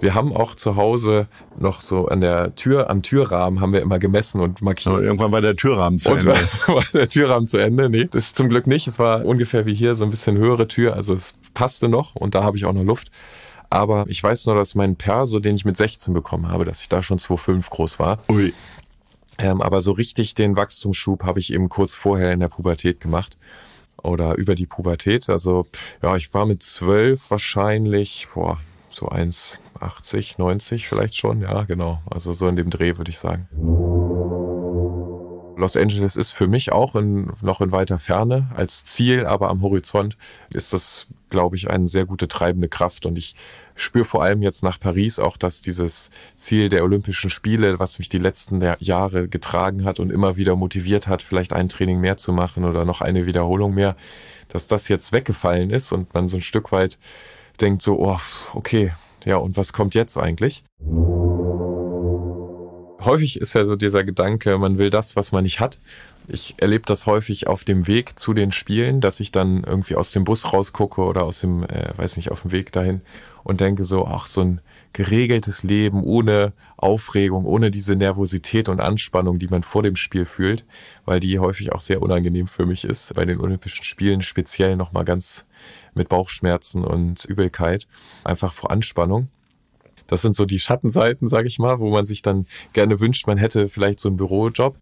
Wir haben auch zu Hause noch so an der Tür, am Türrahmen haben wir immer gemessen und markiert. Und irgendwann war der Türrahmen zu und Ende. war der Türrahmen zu Ende? Nee, das ist zum Glück nicht. Es war ungefähr wie hier, so ein bisschen höhere Tür. Also es passte noch und da habe ich auch noch Luft. Aber ich weiß nur, dass mein Perso, den ich mit 16 bekommen habe, dass ich da schon 2,5 groß war. Ui. Ähm, aber so richtig den Wachstumsschub habe ich eben kurz vorher in der Pubertät gemacht. Oder über die Pubertät. Also, ja, ich war mit zwölf wahrscheinlich, boah, so 1,80, 90 vielleicht schon. Ja, genau. Also so in dem Dreh, würde ich sagen. Los Angeles ist für mich auch in, noch in weiter Ferne als Ziel, aber am Horizont ist das, glaube ich, eine sehr gute treibende Kraft. Und ich spüre vor allem jetzt nach Paris auch, dass dieses Ziel der Olympischen Spiele, was mich die letzten Jahre getragen hat und immer wieder motiviert hat, vielleicht ein Training mehr zu machen oder noch eine Wiederholung mehr, dass das jetzt weggefallen ist und man so ein Stück weit denkt so, oh, okay, ja, und was kommt jetzt eigentlich? häufig ist ja so dieser Gedanke, man will das, was man nicht hat. Ich erlebe das häufig auf dem Weg zu den Spielen, dass ich dann irgendwie aus dem Bus rausgucke oder aus dem, äh, weiß nicht, auf dem Weg dahin und denke so, ach, so ein geregeltes Leben ohne Aufregung, ohne diese Nervosität und Anspannung, die man vor dem Spiel fühlt, weil die häufig auch sehr unangenehm für mich ist, bei den Olympischen Spielen speziell nochmal ganz mit Bauchschmerzen und Übelkeit, einfach vor Anspannung. Das sind so die Schattenseiten, sage ich mal, wo man sich dann gerne wünscht, man hätte vielleicht so einen Bürojob.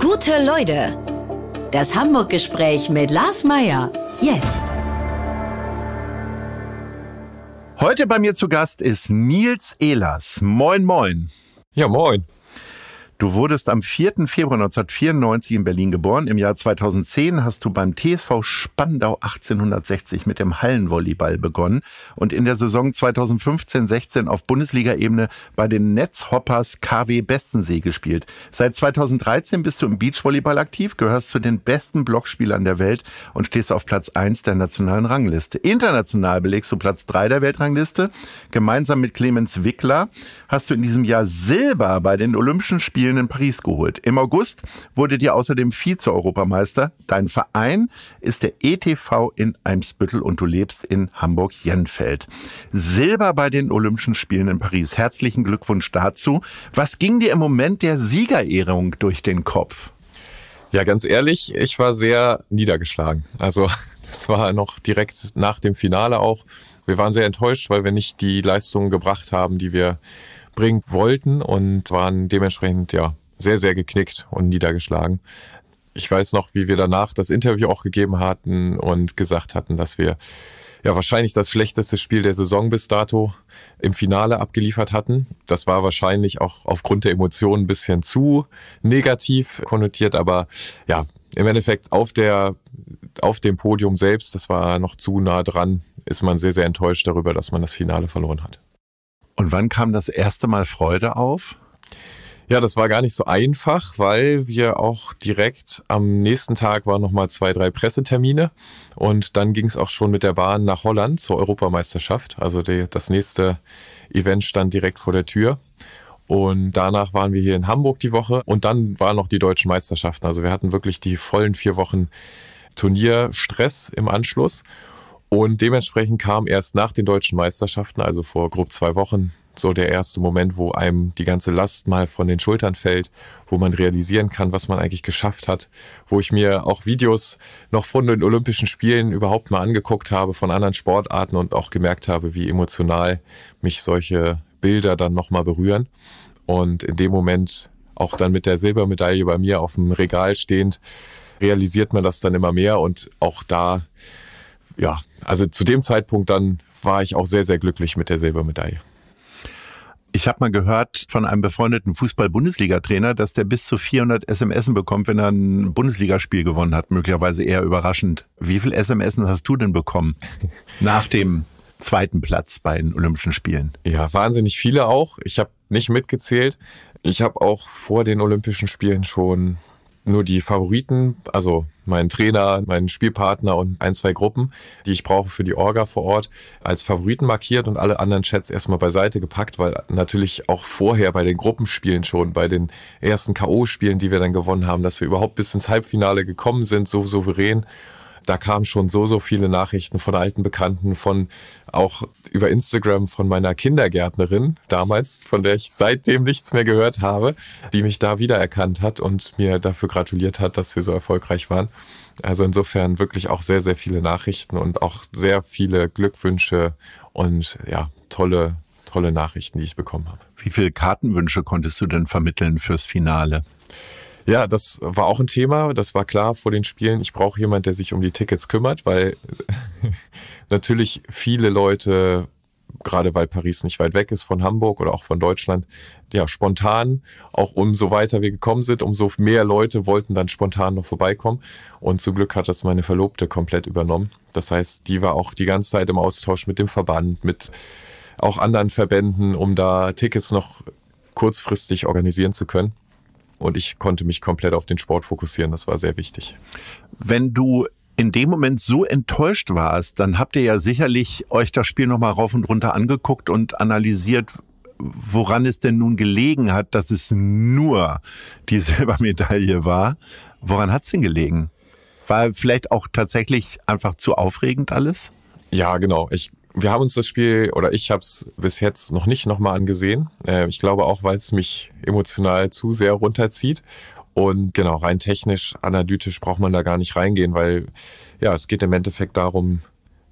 Gute Leute. Das Hamburg-Gespräch mit Lars Meier. Jetzt. Heute bei mir zu Gast ist Nils Ehlers. Moin, moin. Ja, moin. Du wurdest am 4. Februar 1994 in Berlin geboren. Im Jahr 2010 hast du beim TSV Spandau 1860 mit dem Hallenvolleyball begonnen und in der Saison 2015-16 auf Bundesliga-Ebene bei den Netzhoppers KW Bestensee gespielt. Seit 2013 bist du im Beachvolleyball aktiv, gehörst zu den besten Blockspielern der Welt und stehst auf Platz 1 der nationalen Rangliste. International belegst du Platz 3 der Weltrangliste. Gemeinsam mit Clemens Wickler hast du in diesem Jahr Silber bei den Olympischen Spielen In Paris geholt. Im August wurde dir außerdem Vize-Europameister. Dein Verein ist der ETV in Eimsbüttel und du lebst in Hamburg-Jenfeld. Silber bei den Olympischen Spielen in Paris. Herzlichen Glückwunsch dazu. Was ging dir im Moment der Siegerehrung durch den Kopf? Ja, ganz ehrlich, ich war sehr niedergeschlagen. Also das war noch direkt nach dem Finale auch. Wir waren sehr enttäuscht, weil wir nicht die Leistungen gebracht haben, die wir bringen wollten und waren dementsprechend ja sehr, sehr geknickt und niedergeschlagen. Ich weiß noch, wie wir danach das Interview auch gegeben hatten und gesagt hatten, dass wir ja wahrscheinlich das schlechteste Spiel der Saison bis dato im Finale abgeliefert hatten. Das war wahrscheinlich auch aufgrund der Emotionen ein bisschen zu negativ konnotiert, aber ja, im Endeffekt auf der auf dem Podium selbst, das war noch zu nah dran, ist man sehr sehr enttäuscht darüber, dass man das Finale verloren hat. Und wann kam das erste Mal Freude auf? Ja, das war gar nicht so einfach, weil wir auch direkt am nächsten Tag waren nochmal zwei, drei Pressetermine und dann ging es auch schon mit der Bahn nach Holland zur Europameisterschaft. Also die, das nächste Event stand direkt vor der Tür. Und danach waren wir hier in Hamburg die Woche und dann waren noch die deutschen Meisterschaften. Also wir hatten wirklich die vollen vier Wochen Turnierstress im Anschluss. Und dementsprechend kam erst nach den deutschen Meisterschaften, also vor grob zwei Wochen, so der erste Moment, wo einem die ganze Last mal von den Schultern fällt, wo man realisieren kann, was man eigentlich geschafft hat, wo ich mir auch Videos noch von den Olympischen Spielen überhaupt mal angeguckt habe von anderen Sportarten und auch gemerkt habe, wie emotional mich solche Bilder dann nochmal berühren. Und in dem Moment auch dann mit der Silbermedaille bei mir auf dem Regal stehend, realisiert man das dann immer mehr und auch da ja, also zu dem Zeitpunkt dann war ich auch sehr, sehr glücklich mit der Silbermedaille. Ich habe mal gehört von einem befreundeten Fußball-Bundesliga-Trainer, dass der bis zu 400 SMS bekommt, wenn er ein Bundesligaspiel gewonnen hat. Möglicherweise eher überraschend. Wie viel SMS hast du denn bekommen nach dem zweiten Platz bei den Olympischen Spielen? Ja, wahnsinnig viele auch. Ich habe nicht mitgezählt. Ich habe auch vor den Olympischen Spielen schon nur die Favoriten, also meinen Trainer, meinen Spielpartner und ein, zwei Gruppen, die ich brauche für die Orga vor Ort, als Favoriten markiert und alle anderen Chats erstmal beiseite gepackt, weil natürlich auch vorher bei den Gruppenspielen schon, bei den ersten K.O.-Spielen, die wir dann gewonnen haben, dass wir überhaupt bis ins Halbfinale gekommen sind, so souverän da kamen schon so, so viele Nachrichten von alten Bekannten, von auch über Instagram von meiner Kindergärtnerin damals, von der ich seitdem nichts mehr gehört habe, die mich da wiedererkannt hat und mir dafür gratuliert hat, dass wir so erfolgreich waren. Also insofern wirklich auch sehr, sehr viele Nachrichten und auch sehr viele Glückwünsche und ja, tolle, tolle Nachrichten, die ich bekommen habe. Wie viele Kartenwünsche konntest du denn vermitteln fürs Finale? Ja, das war auch ein Thema. Das war klar vor den Spielen. Ich brauche jemand, der sich um die Tickets kümmert, weil natürlich viele Leute, gerade weil Paris nicht weit weg ist von Hamburg oder auch von Deutschland, ja, spontan, auch umso weiter wir gekommen sind, umso mehr Leute wollten dann spontan noch vorbeikommen. Und zum Glück hat das meine Verlobte komplett übernommen. Das heißt, die war auch die ganze Zeit im Austausch mit dem Verband, mit auch anderen Verbänden, um da Tickets noch kurzfristig organisieren zu können und ich konnte mich komplett auf den Sport fokussieren. Das war sehr wichtig. Wenn du in dem Moment so enttäuscht warst, dann habt ihr ja sicherlich euch das Spiel nochmal rauf und runter angeguckt und analysiert, woran es denn nun gelegen hat, dass es nur die Silbermedaille war. Woran hat es denn gelegen? War vielleicht auch tatsächlich einfach zu aufregend alles? Ja, genau. Ich wir haben uns das Spiel, oder ich habe es bis jetzt noch nicht nochmal angesehen. Äh, ich glaube auch, weil es mich emotional zu sehr runterzieht. Und genau, rein technisch, analytisch braucht man da gar nicht reingehen, weil ja, es geht im Endeffekt darum,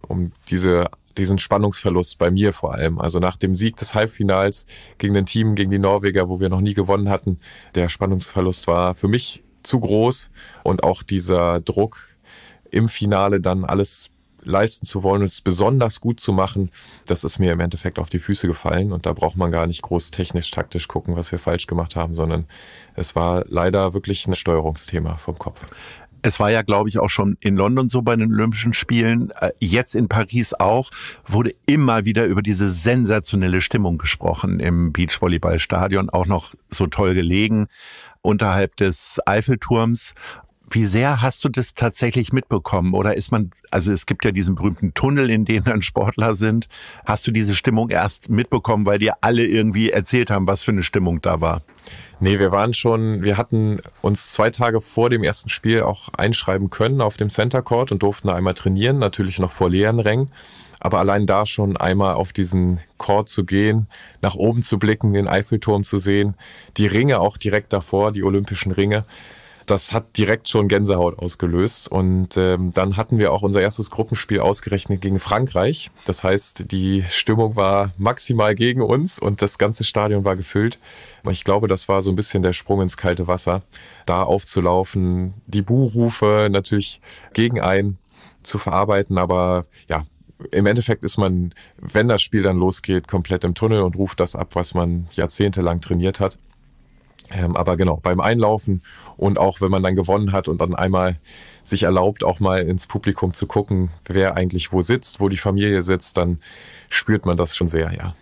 um diese, diesen Spannungsverlust bei mir vor allem. Also nach dem Sieg des Halbfinals gegen den Team, gegen die Norweger, wo wir noch nie gewonnen hatten, der Spannungsverlust war für mich zu groß und auch dieser Druck im Finale dann alles leisten zu wollen und es besonders gut zu machen, das ist mir im Endeffekt auf die Füße gefallen und da braucht man gar nicht groß technisch, taktisch gucken, was wir falsch gemacht haben, sondern es war leider wirklich ein Steuerungsthema vom Kopf. Es war ja, glaube ich, auch schon in London so bei den Olympischen Spielen. Äh, jetzt in Paris auch wurde immer wieder über diese sensationelle Stimmung gesprochen im Beachvolleyballstadion, auch noch so toll gelegen unterhalb des Eiffelturms. Wie sehr hast du das tatsächlich mitbekommen? Oder ist man, also es gibt ja diesen berühmten Tunnel, in dem dann Sportler sind. Hast du diese Stimmung erst mitbekommen, weil dir alle irgendwie erzählt haben, was für eine Stimmung da war? Nee, wir waren schon, wir hatten uns zwei Tage vor dem ersten Spiel auch einschreiben können auf dem Center Court und durften da einmal trainieren, natürlich noch vor leeren Rängen. Aber allein da schon einmal auf diesen Court zu gehen, nach oben zu blicken, den Eiffelturm zu sehen, die Ringe auch direkt davor, die Olympischen Ringe, das hat direkt schon Gänsehaut ausgelöst. Und ähm, dann hatten wir auch unser erstes Gruppenspiel ausgerechnet gegen Frankreich. Das heißt, die Stimmung war maximal gegen uns und das ganze Stadion war gefüllt. Ich glaube, das war so ein bisschen der Sprung ins kalte Wasser, da aufzulaufen, die Buhrufe natürlich gegen einen zu verarbeiten. Aber ja, im Endeffekt ist man, wenn das Spiel dann losgeht, komplett im Tunnel und ruft das ab, was man jahrzehntelang trainiert hat. Ähm, aber genau, beim Einlaufen und auch wenn man dann gewonnen hat und dann einmal sich erlaubt, auch mal ins Publikum zu gucken, wer eigentlich wo sitzt, wo die Familie sitzt, dann spürt man das schon sehr, ja.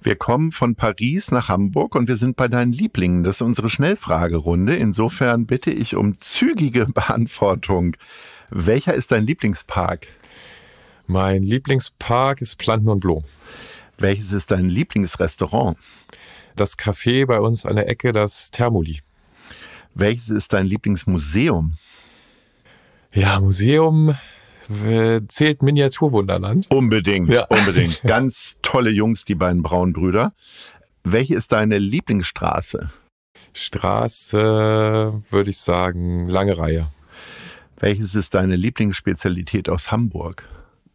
Wir kommen von Paris nach Hamburg und wir sind bei deinen Lieblingen. Das ist unsere Schnellfragerunde. Insofern bitte ich um zügige Beantwortung. Welcher ist dein Lieblingspark? Mein Lieblingspark ist Planten und Blo. Welches ist dein Lieblingsrestaurant? Das Café bei uns an der Ecke, das Thermoli. Welches ist dein Lieblingsmuseum? Ja, Museum äh, zählt Miniaturwunderland. Unbedingt, ja. unbedingt. Ganz tolle Jungs, die beiden braunen Brüder. Welche ist deine Lieblingsstraße? Straße, würde ich sagen, lange Reihe. Welches ist deine Lieblingsspezialität aus Hamburg?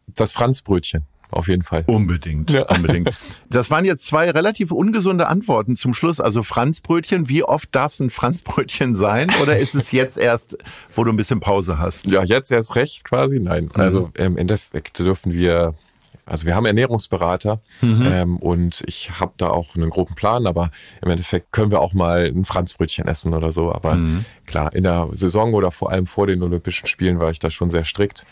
Das Franzbrötchen auf jeden Fall. Unbedingt, ja. unbedingt. Das waren jetzt zwei relativ ungesunde Antworten zum Schluss. Also Franzbrötchen, wie oft darf es ein Franzbrötchen sein? Oder ist es jetzt erst, wo du ein bisschen Pause hast? Ja, jetzt erst recht quasi. Nein, mhm. also im Endeffekt dürfen wir also wir haben Ernährungsberater mhm. ähm, und ich habe da auch einen groben Plan, aber im Endeffekt können wir auch mal ein Franzbrötchen essen oder so. Aber mhm. klar, in der Saison oder vor allem vor den Olympischen Spielen war ich da schon sehr strikt.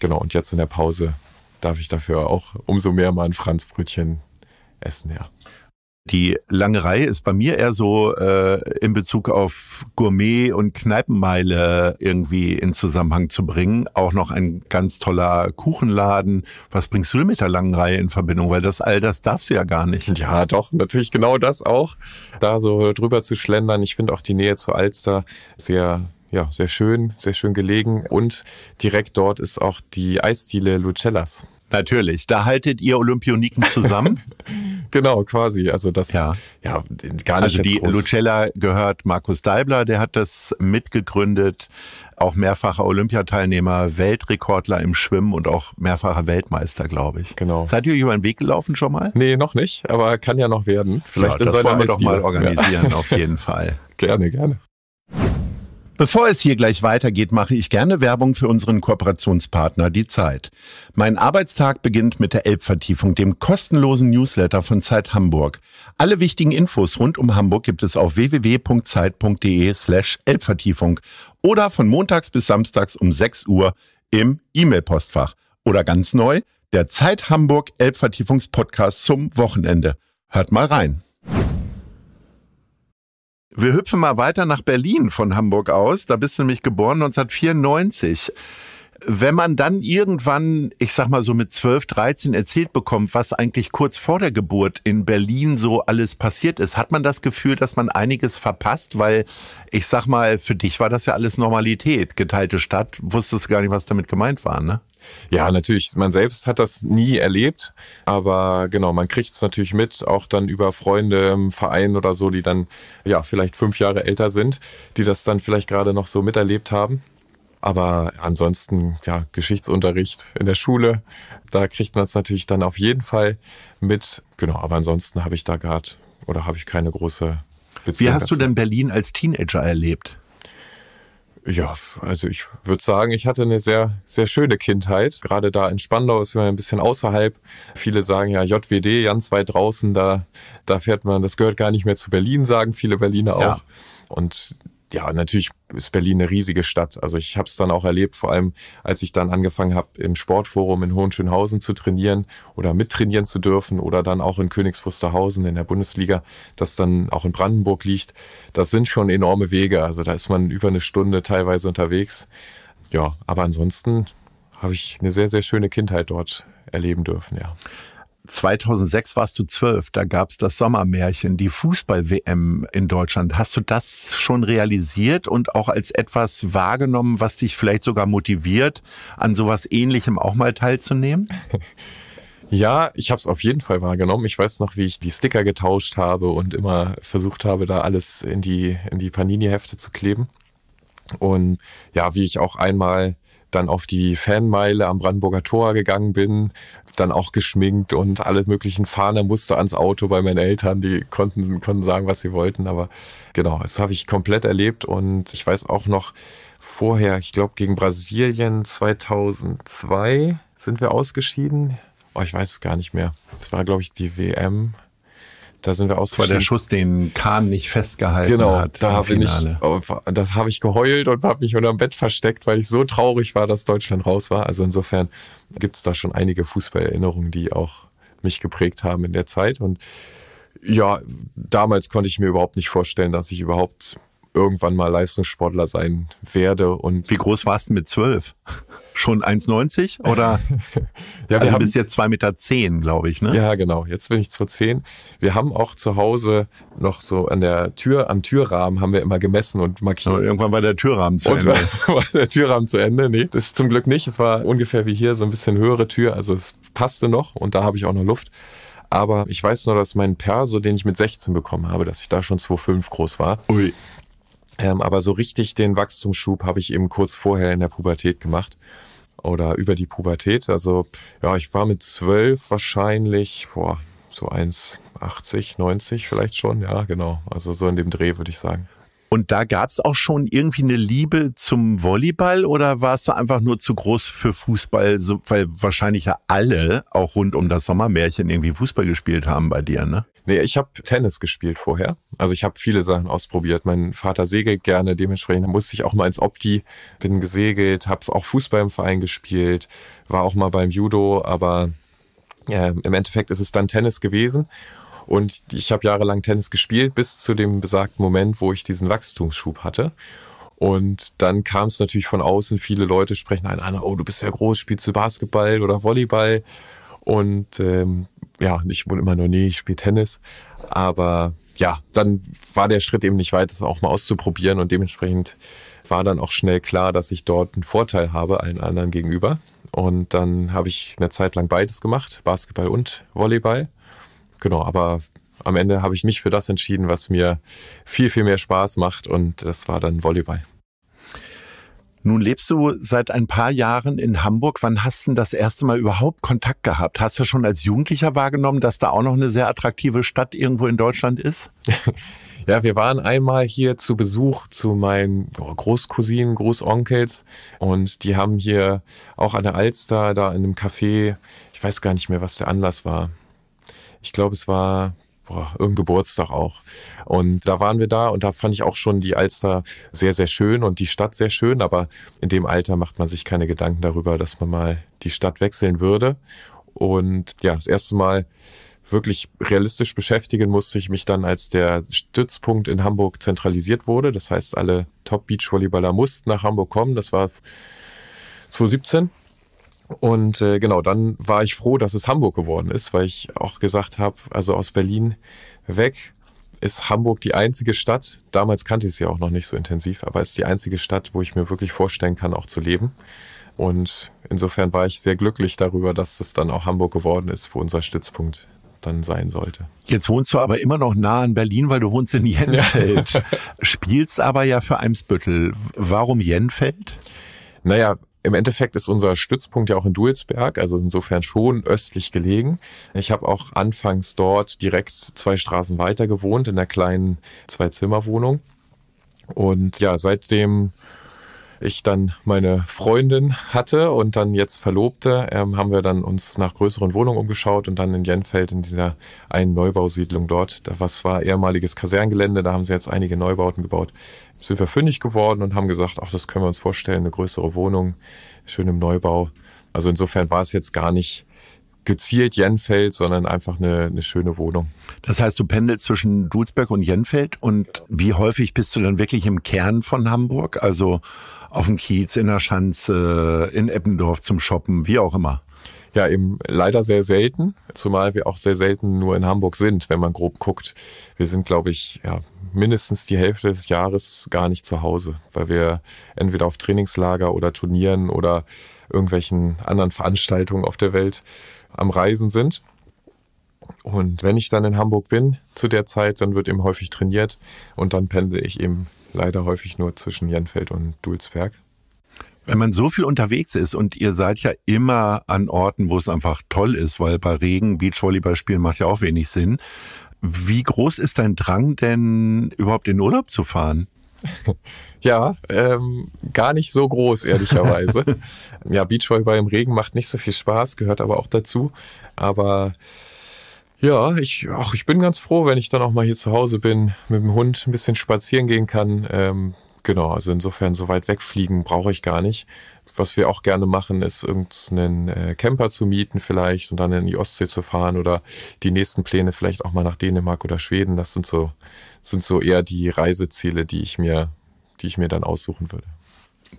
Genau, und jetzt in der Pause darf ich dafür auch umso mehr mal ein Franzbrötchen essen, ja. Die lange Reihe ist bei mir eher so äh, in Bezug auf Gourmet und Kneipenmeile irgendwie in Zusammenhang zu bringen. Auch noch ein ganz toller Kuchenladen. Was bringst du denn mit der langen Reihe in Verbindung? Weil das all das darfst du ja gar nicht. Ja, doch, natürlich genau das auch. Da so drüber zu schlendern. Ich finde auch die Nähe zu Alster sehr ja, sehr schön, sehr schön gelegen. Und direkt dort ist auch die Eisdiele Lucellas. Natürlich, da haltet ihr Olympioniken zusammen. genau, quasi. Also das, ja, ja gar nicht. Also die groß. Lucella gehört Markus Deibler, der hat das mitgegründet. Auch mehrfacher Olympiateilnehmer, Weltrekordler im Schwimmen und auch mehrfacher Weltmeister, glaube ich. Genau. Seid ihr über den Weg gelaufen schon mal? Nee, noch nicht, aber kann ja noch werden. Vielleicht ja, das wollen wir doch mal organisieren, ja. auf jeden Fall. Gerne, gerne. Bevor es hier gleich weitergeht, mache ich gerne Werbung für unseren Kooperationspartner Die Zeit. Mein Arbeitstag beginnt mit der Elbvertiefung, dem kostenlosen Newsletter von Zeit Hamburg. Alle wichtigen Infos rund um Hamburg gibt es auf www.zeit.de slash Elbvertiefung oder von montags bis samstags um 6 Uhr im E-Mail-Postfach. Oder ganz neu, der Zeit Hamburg Elbvertiefungspodcast zum Wochenende. Hört mal rein. Wir hüpfen mal weiter nach Berlin von Hamburg aus. Da bist du nämlich geboren 1994. Wenn man dann irgendwann, ich sag mal so mit 12, 13 erzählt bekommt, was eigentlich kurz vor der Geburt in Berlin so alles passiert ist, hat man das Gefühl, dass man einiges verpasst, weil ich sag mal, für dich war das ja alles Normalität. Geteilte Stadt, wusstest gar nicht, was damit gemeint war, ne? Ja, natürlich. Man selbst hat das nie erlebt, aber genau, man kriegt es natürlich mit, auch dann über Freunde im Verein oder so, die dann ja vielleicht fünf Jahre älter sind, die das dann vielleicht gerade noch so miterlebt haben. Aber ansonsten, ja, Geschichtsunterricht in der Schule, da kriegt man es natürlich dann auf jeden Fall mit. Genau, aber ansonsten habe ich da gerade oder habe ich keine große Beziehung. Wie hast dazu. du denn Berlin als Teenager erlebt? Ja, also ich würde sagen, ich hatte eine sehr, sehr schöne Kindheit. Gerade da in Spandau ist man ein bisschen außerhalb. Viele sagen ja JWD, ganz weit draußen, da, da fährt man, das gehört gar nicht mehr zu Berlin, sagen viele Berliner auch. Ja. Und ja, natürlich ist Berlin eine riesige Stadt. Also ich habe es dann auch erlebt, vor allem als ich dann angefangen habe, im Sportforum in Hohenschönhausen zu trainieren oder mittrainieren zu dürfen oder dann auch in Königs Wusterhausen in der Bundesliga, das dann auch in Brandenburg liegt. Das sind schon enorme Wege. Also da ist man über eine Stunde teilweise unterwegs. Ja, aber ansonsten habe ich eine sehr, sehr schöne Kindheit dort erleben dürfen, ja. 2006 warst du zwölf, da gab es das Sommermärchen, die Fußball-WM in Deutschland. Hast du das schon realisiert und auch als etwas wahrgenommen, was dich vielleicht sogar motiviert, an sowas Ähnlichem auch mal teilzunehmen? Ja, ich habe es auf jeden Fall wahrgenommen. Ich weiß noch, wie ich die Sticker getauscht habe und immer versucht habe, da alles in die, in die Panini-Hefte zu kleben. Und ja, wie ich auch einmal dann auf die Fanmeile am Brandenburger Tor gegangen bin, dann auch geschminkt und alle möglichen Fahner musste ans Auto bei meinen Eltern, die konnten, konnten sagen, was sie wollten, aber genau, das habe ich komplett erlebt und ich weiß auch noch vorher, ich glaube gegen Brasilien 2002 sind wir ausgeschieden. Oh, ich weiß es gar nicht mehr. Das war, glaube ich, die WM. Da sind wir ausgeschieden. War der Schuss, den Kahn nicht festgehalten genau, hat. Genau, da habe ich, das habe ich geheult und habe mich unter dem Bett versteckt, weil ich so traurig war, dass Deutschland raus war. Also insofern gibt es da schon einige Fußballerinnerungen, die auch mich geprägt haben in der Zeit. Und ja, damals konnte ich mir überhaupt nicht vorstellen, dass ich überhaupt irgendwann mal Leistungssportler sein werde. Und Wie groß warst du mit zwölf? Schon 1,90 oder? ja, wir also haben, bis jetzt 2,10 Meter, zehn, glaube ich, ne? Ja, genau. Jetzt bin ich 2,10. Wir haben auch zu Hause noch so an der Tür, am Türrahmen haben wir immer gemessen und markiert. Aber irgendwann war der Türrahmen zu und Ende. war der Türrahmen zu Ende? Nee, das ist zum Glück nicht. Es war ungefähr wie hier, so ein bisschen höhere Tür. Also es passte noch und da habe ich auch noch Luft. Aber ich weiß nur, dass mein Perso, den ich mit 16 bekommen habe, dass ich da schon 2,5 groß war. Ui. Ähm, aber so richtig den Wachstumsschub habe ich eben kurz vorher in der Pubertät gemacht oder über die Pubertät. Also ja, ich war mit zwölf wahrscheinlich boah, so 1,80, 90 vielleicht schon. Ja, genau. Also so in dem Dreh würde ich sagen. Und da gab es auch schon irgendwie eine Liebe zum Volleyball oder warst du einfach nur zu groß für Fußball, so, weil wahrscheinlich ja alle auch rund um das Sommermärchen irgendwie Fußball gespielt haben bei dir, ne? Nee, ich habe Tennis gespielt vorher. Also ich habe viele Sachen ausprobiert. Mein Vater segelt gerne, dementsprechend musste ich auch mal ins Opti, bin gesegelt, habe auch Fußball im Verein gespielt, war auch mal beim Judo, aber äh, im Endeffekt ist es dann Tennis gewesen. Und ich habe jahrelang Tennis gespielt, bis zu dem besagten Moment, wo ich diesen Wachstumsschub hatte. Und dann kam es natürlich von außen, viele Leute sprechen einen an, oh, du bist ja groß, spielst du Basketball oder Volleyball? Und ähm, ja, ich wohne immer nur, nee, ich spiele Tennis. Aber ja, dann war der Schritt eben nicht weit, das auch mal auszuprobieren und dementsprechend war dann auch schnell klar, dass ich dort einen Vorteil habe allen anderen gegenüber. Und dann habe ich eine Zeit lang beides gemacht, Basketball und Volleyball. Genau, aber am Ende habe ich mich für das entschieden, was mir viel, viel mehr Spaß macht und das war dann Volleyball. Nun lebst du seit ein paar Jahren in Hamburg. Wann hast du denn das erste Mal überhaupt Kontakt gehabt? Hast du schon als Jugendlicher wahrgenommen, dass da auch noch eine sehr attraktive Stadt irgendwo in Deutschland ist? Ja, wir waren einmal hier zu Besuch zu meinen Großcousinen, Großonkels und die haben hier auch an der Alster da in einem Café, ich weiß gar nicht mehr, was der Anlass war. Ich glaube, es war boah, irgendein Geburtstag auch. Und da waren wir da und da fand ich auch schon die Alster sehr, sehr schön und die Stadt sehr schön. Aber in dem Alter macht man sich keine Gedanken darüber, dass man mal die Stadt wechseln würde. Und ja, das erste Mal wirklich realistisch beschäftigen musste ich mich dann, als der Stützpunkt in Hamburg zentralisiert wurde. Das heißt, alle Top-Beachvolleyballer mussten nach Hamburg kommen. Das war 2017. Und äh, genau, dann war ich froh, dass es Hamburg geworden ist, weil ich auch gesagt habe, also aus Berlin weg ist Hamburg die einzige Stadt, damals kannte ich es ja auch noch nicht so intensiv, aber es ist die einzige Stadt, wo ich mir wirklich vorstellen kann, auch zu leben. Und insofern war ich sehr glücklich darüber, dass es dann auch Hamburg geworden ist, wo unser Stützpunkt dann sein sollte. Jetzt wohnst du aber immer noch nah an Berlin, weil du wohnst in Jenfeld. Ja. Spielst aber ja für Eimsbüttel. Warum Jenfeld? Naja, im Endeffekt ist unser Stützpunkt ja auch in Duelsberg, also insofern schon östlich gelegen. Ich habe auch anfangs dort direkt zwei Straßen weiter gewohnt, in der kleinen Zwei-Zimmer-Wohnung. Und ja, seitdem ich dann meine Freundin hatte und dann jetzt Verlobte, ähm, haben wir dann uns nach größeren Wohnungen umgeschaut und dann in Jenfeld in dieser einen Neubausiedlung dort, was war ehemaliges Kaserngelände, da haben sie jetzt einige Neubauten gebaut, sind wir fündig geworden und haben gesagt, ach, das können wir uns vorstellen, eine größere Wohnung, schön im Neubau. Also insofern war es jetzt gar nicht gezielt Jenfeld, sondern einfach eine, eine schöne Wohnung. Das heißt, du pendelst zwischen Dulsberg und Jenfeld und wie häufig bist du dann wirklich im Kern von Hamburg? Also auf dem Kiez, in der Schanze, in Eppendorf zum Shoppen, wie auch immer. Ja, eben leider sehr selten, zumal wir auch sehr selten nur in Hamburg sind, wenn man grob guckt. Wir sind, glaube ich, ja, mindestens die Hälfte des Jahres gar nicht zu Hause, weil wir entweder auf Trainingslager oder Turnieren oder irgendwelchen anderen Veranstaltungen auf der Welt am Reisen sind. Und wenn ich dann in Hamburg bin zu der Zeit, dann wird eben häufig trainiert und dann pendel ich eben leider häufig nur zwischen Jenfeld und Dulsberg. Wenn man so viel unterwegs ist und ihr seid ja immer an Orten, wo es einfach toll ist, weil bei Regen Beachvolleyball spielen macht ja auch wenig Sinn. Wie groß ist dein Drang denn überhaupt in Urlaub zu fahren? Ja, ähm, gar nicht so groß, ehrlicherweise. ja, Beachvolleyball im Regen macht nicht so viel Spaß, gehört aber auch dazu. Aber ja, ich, ach, ich bin ganz froh, wenn ich dann auch mal hier zu Hause bin, mit dem Hund ein bisschen spazieren gehen kann. Ähm, genau, also insofern so weit wegfliegen brauche ich gar nicht. Was wir auch gerne machen, ist irgendeinen äh, Camper zu mieten vielleicht und dann in die Ostsee zu fahren oder die nächsten Pläne vielleicht auch mal nach Dänemark oder Schweden. Das sind so, sind so eher die Reiseziele, die ich mir, die ich mir dann aussuchen würde.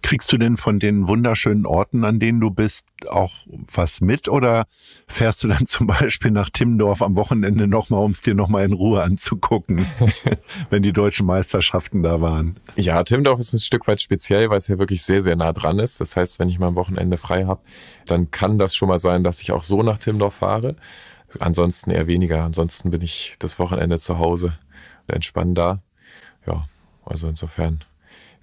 Kriegst du denn von den wunderschönen Orten, an denen du bist, auch was mit oder fährst du dann zum Beispiel nach Timmendorf am Wochenende nochmal, um es dir nochmal in Ruhe anzugucken, wenn die deutschen Meisterschaften da waren? Ja, Timmendorf ist ein Stück weit speziell, weil es ja wirklich sehr, sehr nah dran ist. Das heißt, wenn ich mal am Wochenende frei habe, dann kann das schon mal sein, dass ich auch so nach Timmendorf fahre. Ansonsten eher weniger. Ansonsten bin ich das Wochenende zu Hause, entspannt da. Ja, also insofern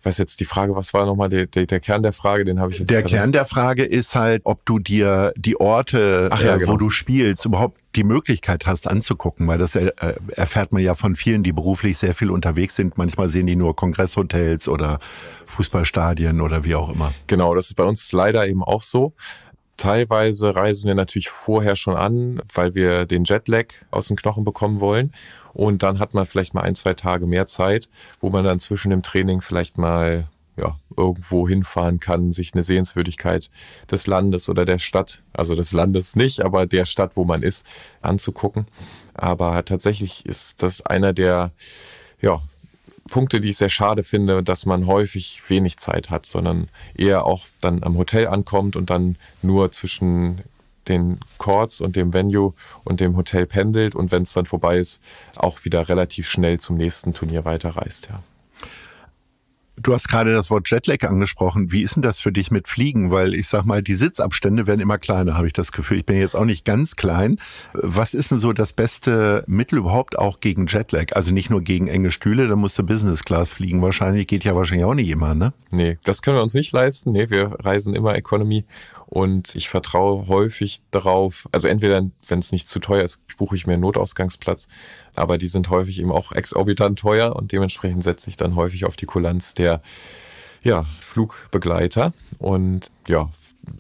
weiß jetzt die Frage, was war nochmal der, der, der Kern der Frage, den habe ich jetzt Der verlassen. Kern der Frage ist halt, ob du dir die Orte, ja, äh, genau. wo du spielst, überhaupt die Möglichkeit hast anzugucken, weil das äh, erfährt man ja von vielen, die beruflich sehr viel unterwegs sind. Manchmal sehen die nur Kongresshotels oder Fußballstadien oder wie auch immer. Genau, das ist bei uns leider eben auch so. Teilweise reisen wir natürlich vorher schon an, weil wir den Jetlag aus den Knochen bekommen wollen. Und dann hat man vielleicht mal ein, zwei Tage mehr Zeit, wo man dann zwischen dem Training vielleicht mal ja, irgendwo hinfahren kann, sich eine Sehenswürdigkeit des Landes oder der Stadt, also des Landes nicht, aber der Stadt, wo man ist, anzugucken. Aber tatsächlich ist das einer der, ja, Punkte, die ich sehr schade finde, dass man häufig wenig Zeit hat, sondern eher auch dann am Hotel ankommt und dann nur zwischen den Courts und dem Venue und dem Hotel pendelt und wenn es dann vorbei ist, auch wieder relativ schnell zum nächsten Turnier weiterreist, ja. Du hast gerade das Wort Jetlag angesprochen. Wie ist denn das für dich mit Fliegen? Weil ich sag mal, die Sitzabstände werden immer kleiner, habe ich das Gefühl. Ich bin jetzt auch nicht ganz klein. Was ist denn so das beste Mittel überhaupt auch gegen Jetlag? Also nicht nur gegen enge Stühle, da musst du Business Class fliegen. Wahrscheinlich geht ja wahrscheinlich auch nicht immer, ne? Nee, das können wir uns nicht leisten. Nee, wir reisen immer Economy und ich vertraue häufig darauf, also entweder, wenn es nicht zu teuer ist, buche ich mir einen Notausgangsplatz, aber die sind häufig eben auch exorbitant teuer und dementsprechend setze ich dann häufig auf die Kulanz der ja, Flugbegleiter. Und ja,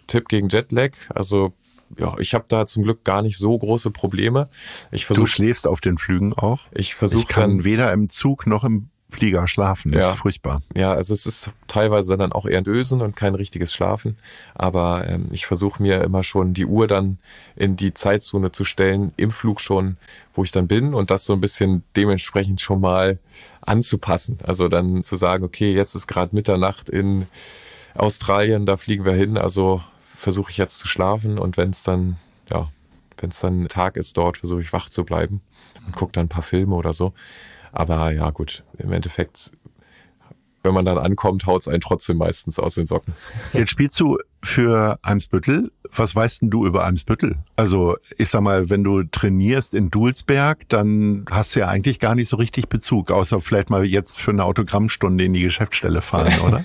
Tipp gegen Jetlag, also ja, ich habe da zum Glück gar nicht so große Probleme. Ich versuch, du schläfst auf den Flügen auch? Ich versuche. Ich kann weder im Zug noch im Flieger schlafen. Das ja. ist furchtbar. Ja, also es ist teilweise dann auch eher ein Dösen und kein richtiges Schlafen. Aber ähm, ich versuche mir immer schon die Uhr dann in die Zeitzone zu stellen, im Flug schon, wo ich dann bin und das so ein bisschen dementsprechend schon mal anzupassen. Also dann zu sagen, okay, jetzt ist gerade Mitternacht in Australien, da fliegen wir hin, also versuche ich jetzt zu schlafen und wenn es dann, ja, wenn es dann Tag ist dort, versuche ich wach zu bleiben und gucke dann ein paar Filme oder so. Aber ja, gut, im Endeffekt, wenn man dann ankommt, haut es einen trotzdem meistens aus den Socken. Jetzt spielst du für Eimsbüttel. Was weißt denn du über Eimsbüttel? Also, ich sag mal, wenn du trainierst in Dulsberg, dann hast du ja eigentlich gar nicht so richtig Bezug, außer vielleicht mal jetzt für eine Autogrammstunde in die Geschäftsstelle fahren, oder?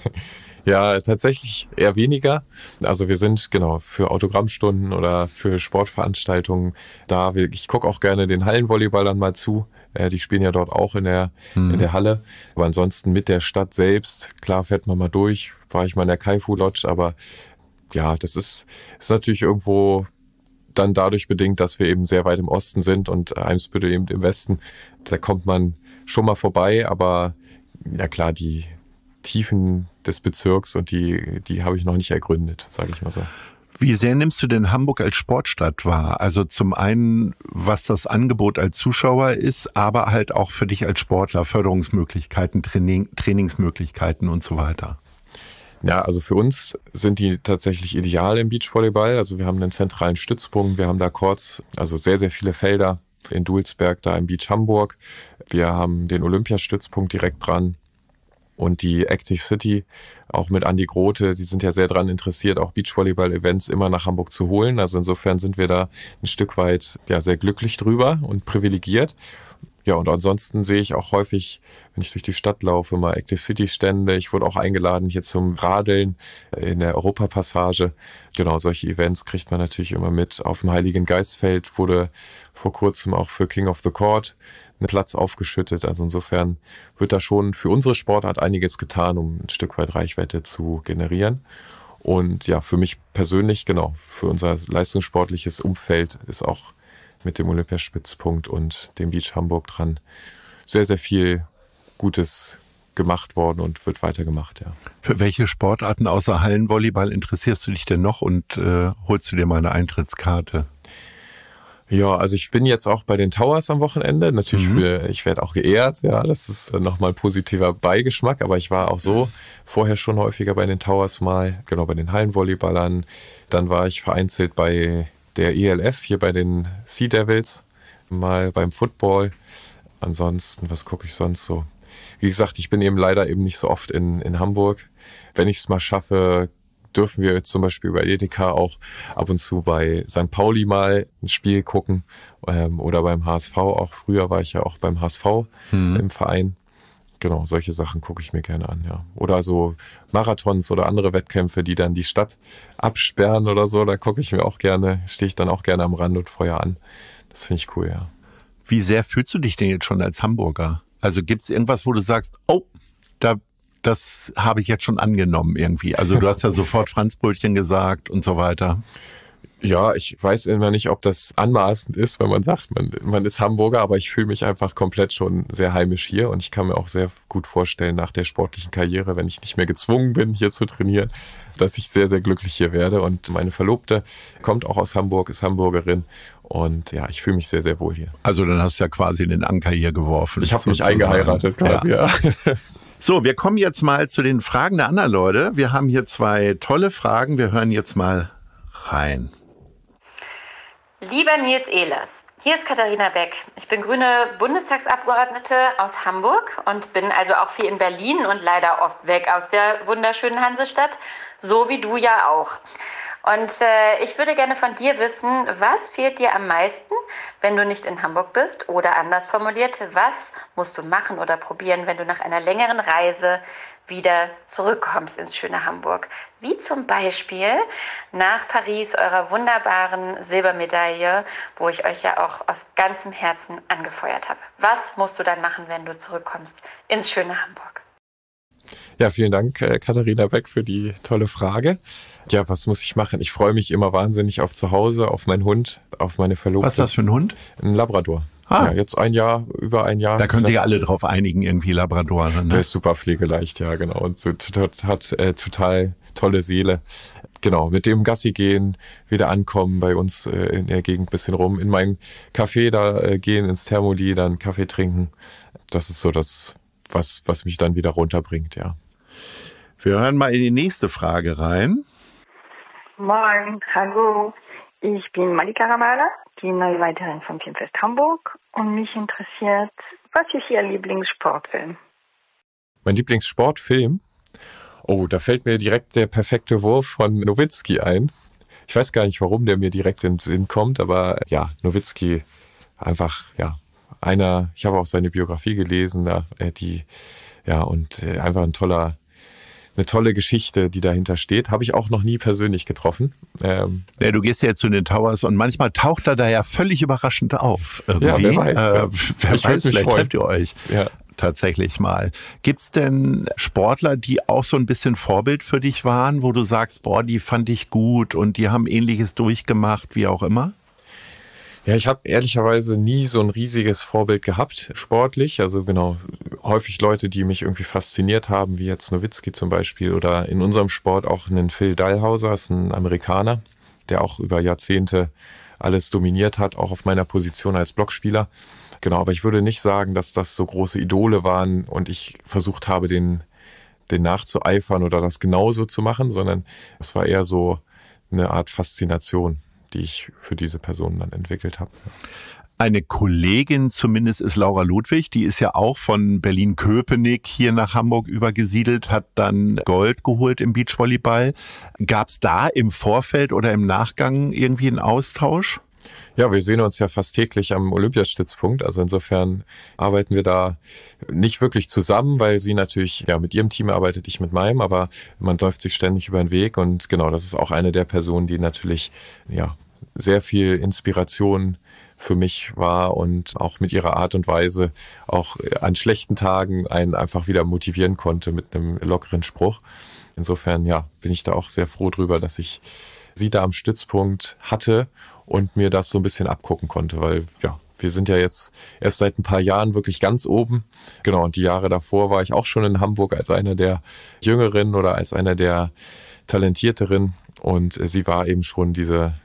Ja, tatsächlich eher weniger. Also wir sind genau für Autogrammstunden oder für Sportveranstaltungen da. Ich gucke auch gerne den Hallenvolleyballern mal zu. Äh, die spielen ja dort auch in der, mhm. in der Halle. Aber ansonsten mit der Stadt selbst, klar fährt man mal durch, war ich mal in der Kaifu Lodge, aber ja, das ist, ist natürlich irgendwo dann dadurch bedingt, dass wir eben sehr weit im Osten sind und Eimsbüttel eben im Westen. Da kommt man schon mal vorbei, aber ja klar, die Tiefen des Bezirks und die, die habe ich noch nicht ergründet, sage ich mal so. Wie sehr nimmst du denn Hamburg als Sportstadt wahr? Also zum einen, was das Angebot als Zuschauer ist, aber halt auch für dich als Sportler, Förderungsmöglichkeiten, Training, Trainingsmöglichkeiten und so weiter. Ja, also für uns sind die tatsächlich ideal im Beachvolleyball. Also wir haben einen zentralen Stützpunkt, wir haben da Courts, also sehr, sehr viele Felder in Dulsberg, da im Beach Hamburg. Wir haben den Olympiastützpunkt direkt dran und die Active City, auch mit Andy Grote, die sind ja sehr daran interessiert, auch Beachvolleyball-Events immer nach Hamburg zu holen. Also insofern sind wir da ein Stück weit ja sehr glücklich drüber und privilegiert. Ja, und ansonsten sehe ich auch häufig, wenn ich durch die Stadt laufe, mal Active City Stände. Ich wurde auch eingeladen hier zum Radeln in der Europapassage. Genau, solche Events kriegt man natürlich immer mit. Auf dem Heiligen Geistfeld wurde vor kurzem auch für King of the Court einen Platz aufgeschüttet. Also insofern wird da schon für unsere Sportart einiges getan, um ein Stück weit Reichweite zu generieren. Und ja, für mich persönlich, genau, für unser leistungssportliches Umfeld ist auch mit dem Olympiaspitzpunkt und dem Beach Hamburg dran sehr, sehr viel Gutes gemacht worden und wird weitergemacht, ja. Für welche Sportarten außer Hallenvolleyball interessierst du dich denn noch und äh, holst du dir mal eine Eintrittskarte? Ja, also ich bin jetzt auch bei den Towers am Wochenende. Natürlich, mhm. für, ich werde auch geehrt. Ja, das ist nochmal ein positiver Beigeschmack. Aber ich war auch so vorher schon häufiger bei den Towers mal, genau bei den Hallenvolleyballern. Dann war ich vereinzelt bei der ELF, hier bei den Sea Devils, mal beim Football. Ansonsten, was gucke ich sonst so? Wie gesagt, ich bin eben leider eben nicht so oft in, in Hamburg. Wenn ich es mal schaffe, dürfen wir zum Beispiel bei Edeka auch ab und zu bei St. Pauli mal ein Spiel gucken ähm, oder beim HSV auch. Früher war ich ja auch beim HSV mhm. im Verein. Genau, solche Sachen gucke ich mir gerne an, ja. Oder so Marathons oder andere Wettkämpfe, die dann die Stadt absperren oder so, da gucke ich mir auch gerne, stehe ich dann auch gerne am Rand und Feuer an. Das finde ich cool, ja. Wie sehr fühlst du dich denn jetzt schon als Hamburger? Also gibt es irgendwas, wo du sagst, oh, da das habe ich jetzt schon angenommen irgendwie. Also du hast ja sofort Franzbrötchen gesagt und so weiter. Ja, ich weiß immer nicht, ob das anmaßend ist, wenn man sagt, man, man ist Hamburger, aber ich fühle mich einfach komplett schon sehr heimisch hier und ich kann mir auch sehr gut vorstellen, nach der sportlichen Karriere, wenn ich nicht mehr gezwungen bin, hier zu trainieren, dass ich sehr, sehr glücklich hier werde. Und meine Verlobte kommt auch aus Hamburg, ist Hamburgerin und ja, ich fühle mich sehr, sehr wohl hier. Also dann hast du ja quasi den Anker hier geworfen. Ich habe mich eingeheiratet quasi, ja. ja. So, wir kommen jetzt mal zu den Fragen der anderen Leute. Wir haben hier zwei tolle Fragen. Wir hören jetzt mal rein. Lieber Nils Ehlers, hier ist Katharina Beck. Ich bin grüne Bundestagsabgeordnete aus Hamburg und bin also auch viel in Berlin und leider oft weg aus der wunderschönen Hansestadt, so wie du ja auch. Und äh, ich würde gerne von dir wissen, was fehlt dir am meisten, wenn du nicht in Hamburg bist? Oder anders formuliert, was musst du machen oder probieren, wenn du nach einer längeren Reise wieder zurückkommst ins schöne Hamburg? Wie zum Beispiel nach Paris, eurer wunderbaren Silbermedaille, wo ich euch ja auch aus ganzem Herzen angefeuert habe. Was musst du dann machen, wenn du zurückkommst ins schöne Hamburg? Ja, vielen Dank, äh, Katharina Beck, für die tolle Frage. Ja, was muss ich machen? Ich freue mich immer wahnsinnig auf zu Hause, auf meinen Hund, auf meine Verlobte. Was ist das für ein Hund? Ein Labrador. Ah. Ja, jetzt ein Jahr, über ein Jahr. Da können sich ja alle drauf einigen, irgendwie Labrador. Ne? Der ist super pflegeleicht, ja, genau. Und so, hat äh, total tolle Seele. Genau, mit dem Gassi gehen, wieder ankommen bei uns äh, in der Gegend bisschen rum, in mein Café da äh, gehen, ins Thermoli, dann Kaffee trinken. Das ist so das, was, was mich dann wieder runterbringt, ja. Wir hören mal in die nächste Frage rein. Moin, hallo. Ich bin Malika Ramala, die neue Leiterin vom Filmfest Hamburg und mich interessiert, was ist Ihr Lieblingssportfilm? Mein Lieblingssportfilm? Oh, da fällt mir direkt der perfekte Wurf von Nowitzki ein. Ich weiß gar nicht, warum der mir direkt in den Sinn kommt, aber ja, Nowitzki einfach, ja, einer, ich habe auch seine Biografie gelesen, da, äh, die, ja, und äh, einfach ein toller, eine tolle Geschichte, die dahinter steht. Habe ich auch noch nie persönlich getroffen. Ähm, ja, du gehst ja zu den Towers und manchmal taucht er da ja völlig überraschend auf. Irgendwie. Ja, wer weiß. Äh, wer ich weiß, vielleicht freuen. trefft ihr euch. Ja. Tatsächlich mal. Gibt's denn Sportler, die auch so ein bisschen Vorbild für dich waren, wo du sagst, boah, die fand ich gut und die haben ähnliches durchgemacht, wie auch immer? Ja, ich habe ehrlicherweise nie so ein riesiges Vorbild gehabt, sportlich. Also genau, häufig Leute, die mich irgendwie fasziniert haben, wie jetzt Nowitzki zum Beispiel oder in unserem Sport auch einen Phil Dallhauser, ist ein Amerikaner, der auch über Jahrzehnte alles dominiert hat, auch auf meiner Position als Blockspieler. Genau, aber ich würde nicht sagen, dass das so große Idole waren und ich versucht habe, den, den nachzueifern oder das genauso zu machen, sondern es war eher so eine Art Faszination die ich für diese Person dann entwickelt habe. Eine Kollegin zumindest ist Laura Ludwig, die ist ja auch von Berlin-Köpenick hier nach Hamburg übergesiedelt, hat dann Gold geholt im Beachvolleyball. Gab es da im Vorfeld oder im Nachgang irgendwie einen Austausch? Ja, wir sehen uns ja fast täglich am Olympiastützpunkt. Also insofern arbeiten wir da nicht wirklich zusammen, weil sie natürlich ja mit ihrem Team arbeitet, ich mit meinem, aber man läuft sich ständig über den Weg und genau, das ist auch eine der Personen, die natürlich ja sehr viel Inspiration für mich war und auch mit ihrer Art und Weise auch an schlechten Tagen einen einfach wieder motivieren konnte mit einem lockeren Spruch. Insofern, ja, bin ich da auch sehr froh drüber, dass ich sie da am Stützpunkt hatte und mir das so ein bisschen abgucken konnte, weil ja, wir sind ja jetzt erst seit ein paar Jahren wirklich ganz oben. Genau, und die Jahre davor war ich auch schon in Hamburg als einer der Jüngeren oder als einer der Talentierteren und sie war eben schon diese,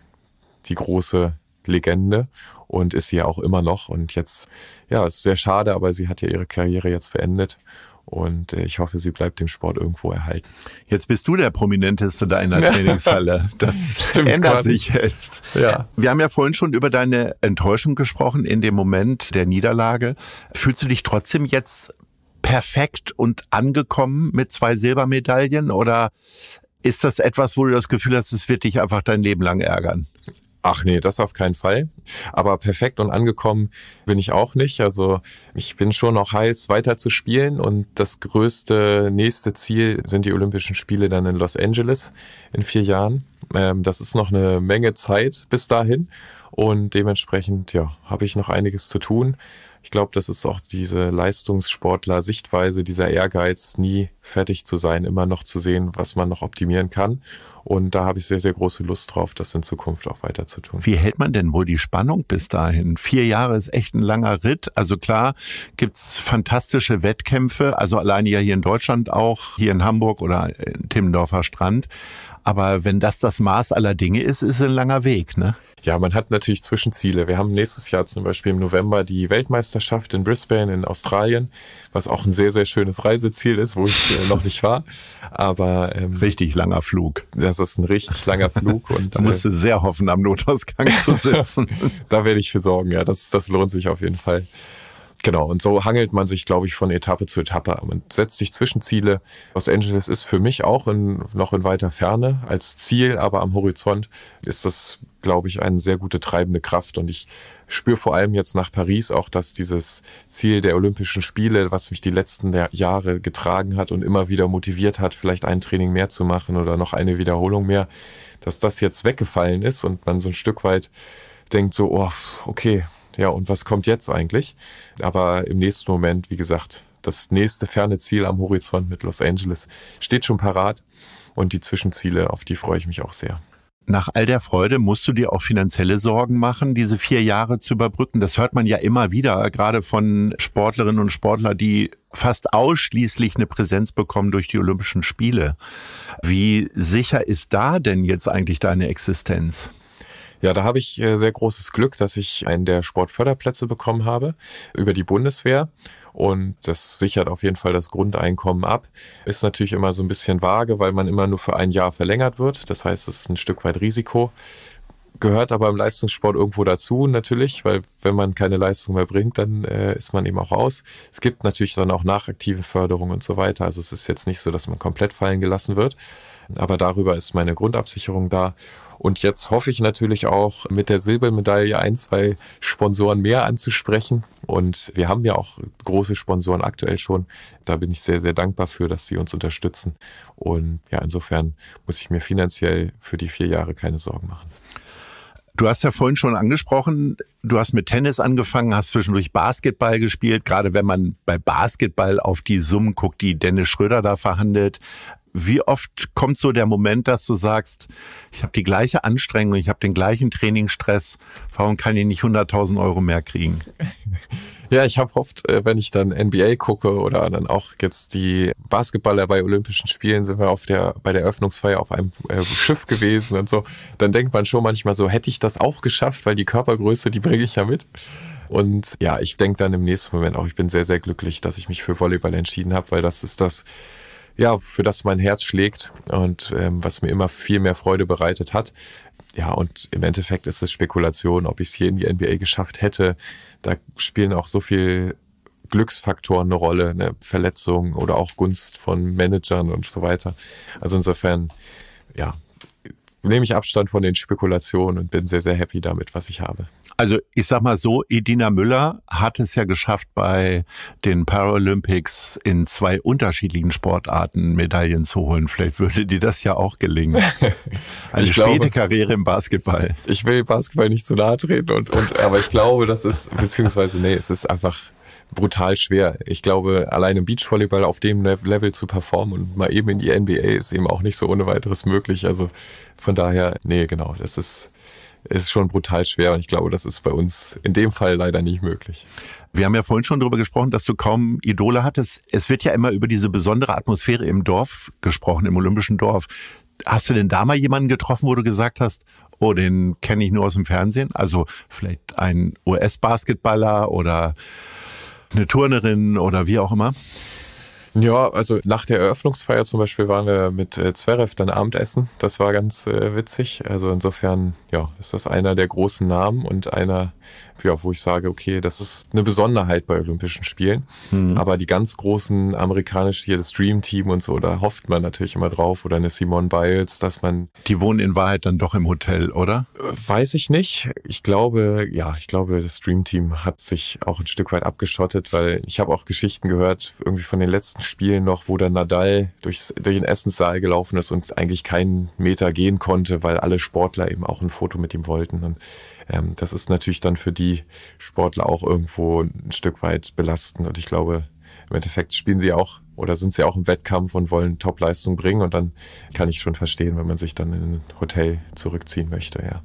die große Legende und ist sie ja auch immer noch. Und jetzt, ja, ist sehr schade, aber sie hat ja ihre Karriere jetzt beendet. Und äh, ich hoffe, sie bleibt dem Sport irgendwo erhalten. Jetzt bist du der Prominenteste da in der Trainingshalle. Das Stimmt, ändert quasi. sich jetzt. Ja. Wir haben ja vorhin schon über deine Enttäuschung gesprochen in dem Moment der Niederlage. Fühlst du dich trotzdem jetzt perfekt und angekommen mit zwei Silbermedaillen oder ist das etwas, wo du das Gefühl hast, es wird dich einfach dein Leben lang ärgern? Ach nee, das auf keinen Fall. Aber perfekt und angekommen bin ich auch nicht. Also ich bin schon noch heiß, weiter zu spielen. Und das größte nächste Ziel sind die Olympischen Spiele dann in Los Angeles in vier Jahren. Ähm, das ist noch eine Menge Zeit bis dahin. Und dementsprechend, ja, habe ich noch einiges zu tun. Ich glaube, das ist auch diese Leistungssportler-Sichtweise, dieser Ehrgeiz, nie fertig zu sein, immer noch zu sehen, was man noch optimieren kann. Und da habe ich sehr, sehr große Lust drauf, das in Zukunft auch weiter zu tun. Wie hält man denn wohl die Spannung bis dahin? Vier Jahre ist echt ein langer Ritt. Also klar gibt's fantastische Wettkämpfe, also alleine ja hier in Deutschland auch, hier in Hamburg oder in Timmendorfer Strand. Aber wenn das das Maß aller Dinge ist, ist es ein langer Weg, ne? Ja, man hat natürlich Zwischenziele. Wir haben nächstes Jahr zum Beispiel im November die Weltmeisterschaft in Brisbane in Australien, was auch ein sehr, sehr schönes Reiseziel ist, wo ich äh, noch nicht war. Aber ähm, richtig langer Flug. Das ist ein richtig langer Flug und da musst du äh, sehr hoffen, am Notausgang zu sitzen. da werde ich für sorgen, ja. Das, das lohnt sich auf jeden Fall. Genau, und so hangelt man sich, glaube ich, von Etappe zu Etappe. Man setzt sich Zwischenziele. Los Angeles ist für mich auch in, noch in weiter Ferne als Ziel, aber am Horizont ist das, glaube ich, eine sehr gute treibende Kraft. Und ich spüre vor allem jetzt nach Paris auch, dass dieses Ziel der Olympischen Spiele, was mich die letzten Jahre getragen hat und immer wieder motiviert hat, vielleicht ein Training mehr zu machen oder noch eine Wiederholung mehr, dass das jetzt weggefallen ist und man so ein Stück weit denkt so, oh, okay, ja, und was kommt jetzt eigentlich? Aber im nächsten Moment, wie gesagt, das nächste ferne Ziel am Horizont mit Los Angeles steht schon parat und die Zwischenziele, auf die freue ich mich auch sehr. Nach all der Freude musst du dir auch finanzielle Sorgen machen, diese vier Jahre zu überbrücken. Das hört man ja immer wieder, gerade von Sportlerinnen und Sportlern, die fast ausschließlich eine Präsenz bekommen durch die Olympischen Spiele. Wie sicher ist da denn jetzt eigentlich deine Existenz? Ja, da habe ich äh, sehr großes Glück, dass ich einen der Sportförderplätze bekommen habe über die Bundeswehr. Und das sichert auf jeden Fall das Grundeinkommen ab. Ist natürlich immer so ein bisschen vage, weil man immer nur für ein Jahr verlängert wird. Das heißt, es ist ein Stück weit Risiko. Gehört aber im Leistungssport irgendwo dazu, natürlich, weil wenn man keine Leistung mehr bringt, dann äh, ist man eben auch raus. Es gibt natürlich dann auch nachaktive Förderung und so weiter. Also es ist jetzt nicht so, dass man komplett fallen gelassen wird. Aber darüber ist meine Grundabsicherung da. Und jetzt hoffe ich natürlich auch mit der Silbermedaille ein, zwei Sponsoren mehr anzusprechen. Und wir haben ja auch große Sponsoren aktuell schon. Da bin ich sehr, sehr dankbar für, dass die uns unterstützen. Und ja, insofern muss ich mir finanziell für die vier Jahre keine Sorgen machen. Du hast ja vorhin schon angesprochen, du hast mit Tennis angefangen, hast zwischendurch Basketball gespielt. Gerade wenn man bei Basketball auf die Summen guckt, die Dennis Schröder da verhandelt, wie oft kommt so der Moment, dass du sagst, ich habe die gleiche Anstrengung, ich habe den gleichen Trainingsstress, warum kann ich nicht 100.000 Euro mehr kriegen? Ja, ich habe oft, äh, wenn ich dann NBA gucke oder dann auch jetzt die Basketballer bei Olympischen Spielen, sind wir auf der, bei der Eröffnungsfeier auf einem äh, Schiff gewesen und so, dann denkt man schon manchmal so, hätte ich das auch geschafft, weil die Körpergröße, die bringe ich ja mit. Und ja, ich denke dann im nächsten Moment auch, ich bin sehr, sehr glücklich, dass ich mich für Volleyball entschieden habe, weil das ist das, ja, für das mein Herz schlägt und ähm, was mir immer viel mehr Freude bereitet hat. Ja, und im Endeffekt ist es Spekulation, ob ich es hier in die NBA geschafft hätte. Da spielen auch so viel Glücksfaktoren eine Rolle, eine Verletzung oder auch Gunst von Managern und so weiter. Also insofern, ja, nehme ich Abstand von den Spekulationen und bin sehr, sehr happy damit, was ich habe. Also ich sag mal so, Edina Müller hat es ja geschafft, bei den Paralympics in zwei unterschiedlichen Sportarten Medaillen zu holen. Vielleicht würde dir das ja auch gelingen. Eine späte glaube, Karriere im Basketball. Ich will Basketball nicht zu nahe treten, und, und, aber ich glaube, das ist, beziehungsweise nee, es ist einfach brutal schwer. Ich glaube, allein im Beachvolleyball auf dem Level zu performen und mal eben in die NBA ist eben auch nicht so ohne weiteres möglich. Also von daher, nee, genau, das ist, ist schon brutal schwer und ich glaube, das ist bei uns in dem Fall leider nicht möglich. Wir haben ja vorhin schon darüber gesprochen, dass du kaum Idole hattest. Es wird ja immer über diese besondere Atmosphäre im Dorf gesprochen, im Olympischen Dorf. Hast du denn da mal jemanden getroffen, wo du gesagt hast, oh, den kenne ich nur aus dem Fernsehen? Also vielleicht ein US-Basketballer oder eine Turnerin oder wie auch immer? Ja, also nach der Eröffnungsfeier zum Beispiel waren wir mit äh, Zverev dann Abendessen. Das war ganz äh, witzig. Also insofern, ja, ist das einer der großen Namen und einer, ja, wo ich sage, okay, das ist eine Besonderheit bei Olympischen Spielen. Mhm. Aber die ganz großen amerikanischen, hier das Dream Team und so, da hofft man natürlich immer drauf oder eine Simone Biles, dass man. Die wohnen in Wahrheit dann doch im Hotel, oder? Äh, weiß ich nicht. Ich glaube, ja, ich glaube, das Dream Team hat sich auch ein Stück weit abgeschottet, weil ich habe auch Geschichten gehört, irgendwie von den letzten Spielen noch, wo der Nadal durchs, durch den Essenssaal gelaufen ist und eigentlich keinen Meter gehen konnte, weil alle Sportler eben auch ein Foto mit ihm wollten. Und ähm, das ist natürlich dann für die Sportler auch irgendwo ein Stück weit belastend. Und ich glaube, im Endeffekt spielen sie auch oder sind sie auch im Wettkampf und wollen Topleistung bringen. Und dann kann ich schon verstehen, wenn man sich dann in ein Hotel zurückziehen möchte, ja.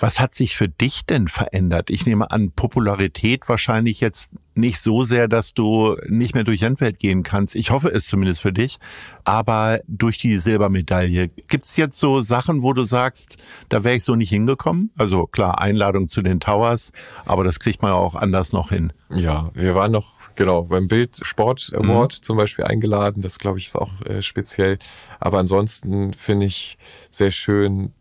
Was hat sich für dich denn verändert? Ich nehme an, Popularität wahrscheinlich jetzt nicht so sehr, dass du nicht mehr durch Rennfeld gehen kannst. Ich hoffe es zumindest für dich. Aber durch die Silbermedaille, gibt's jetzt so Sachen, wo du sagst, da wäre ich so nicht hingekommen? Also klar, Einladung zu den Towers, aber das kriegt man auch anders noch hin. Ja, wir waren noch genau beim Bild Sport Award mhm. zum Beispiel eingeladen. Das glaube ich ist auch äh, speziell. Aber ansonsten finde ich sehr schön,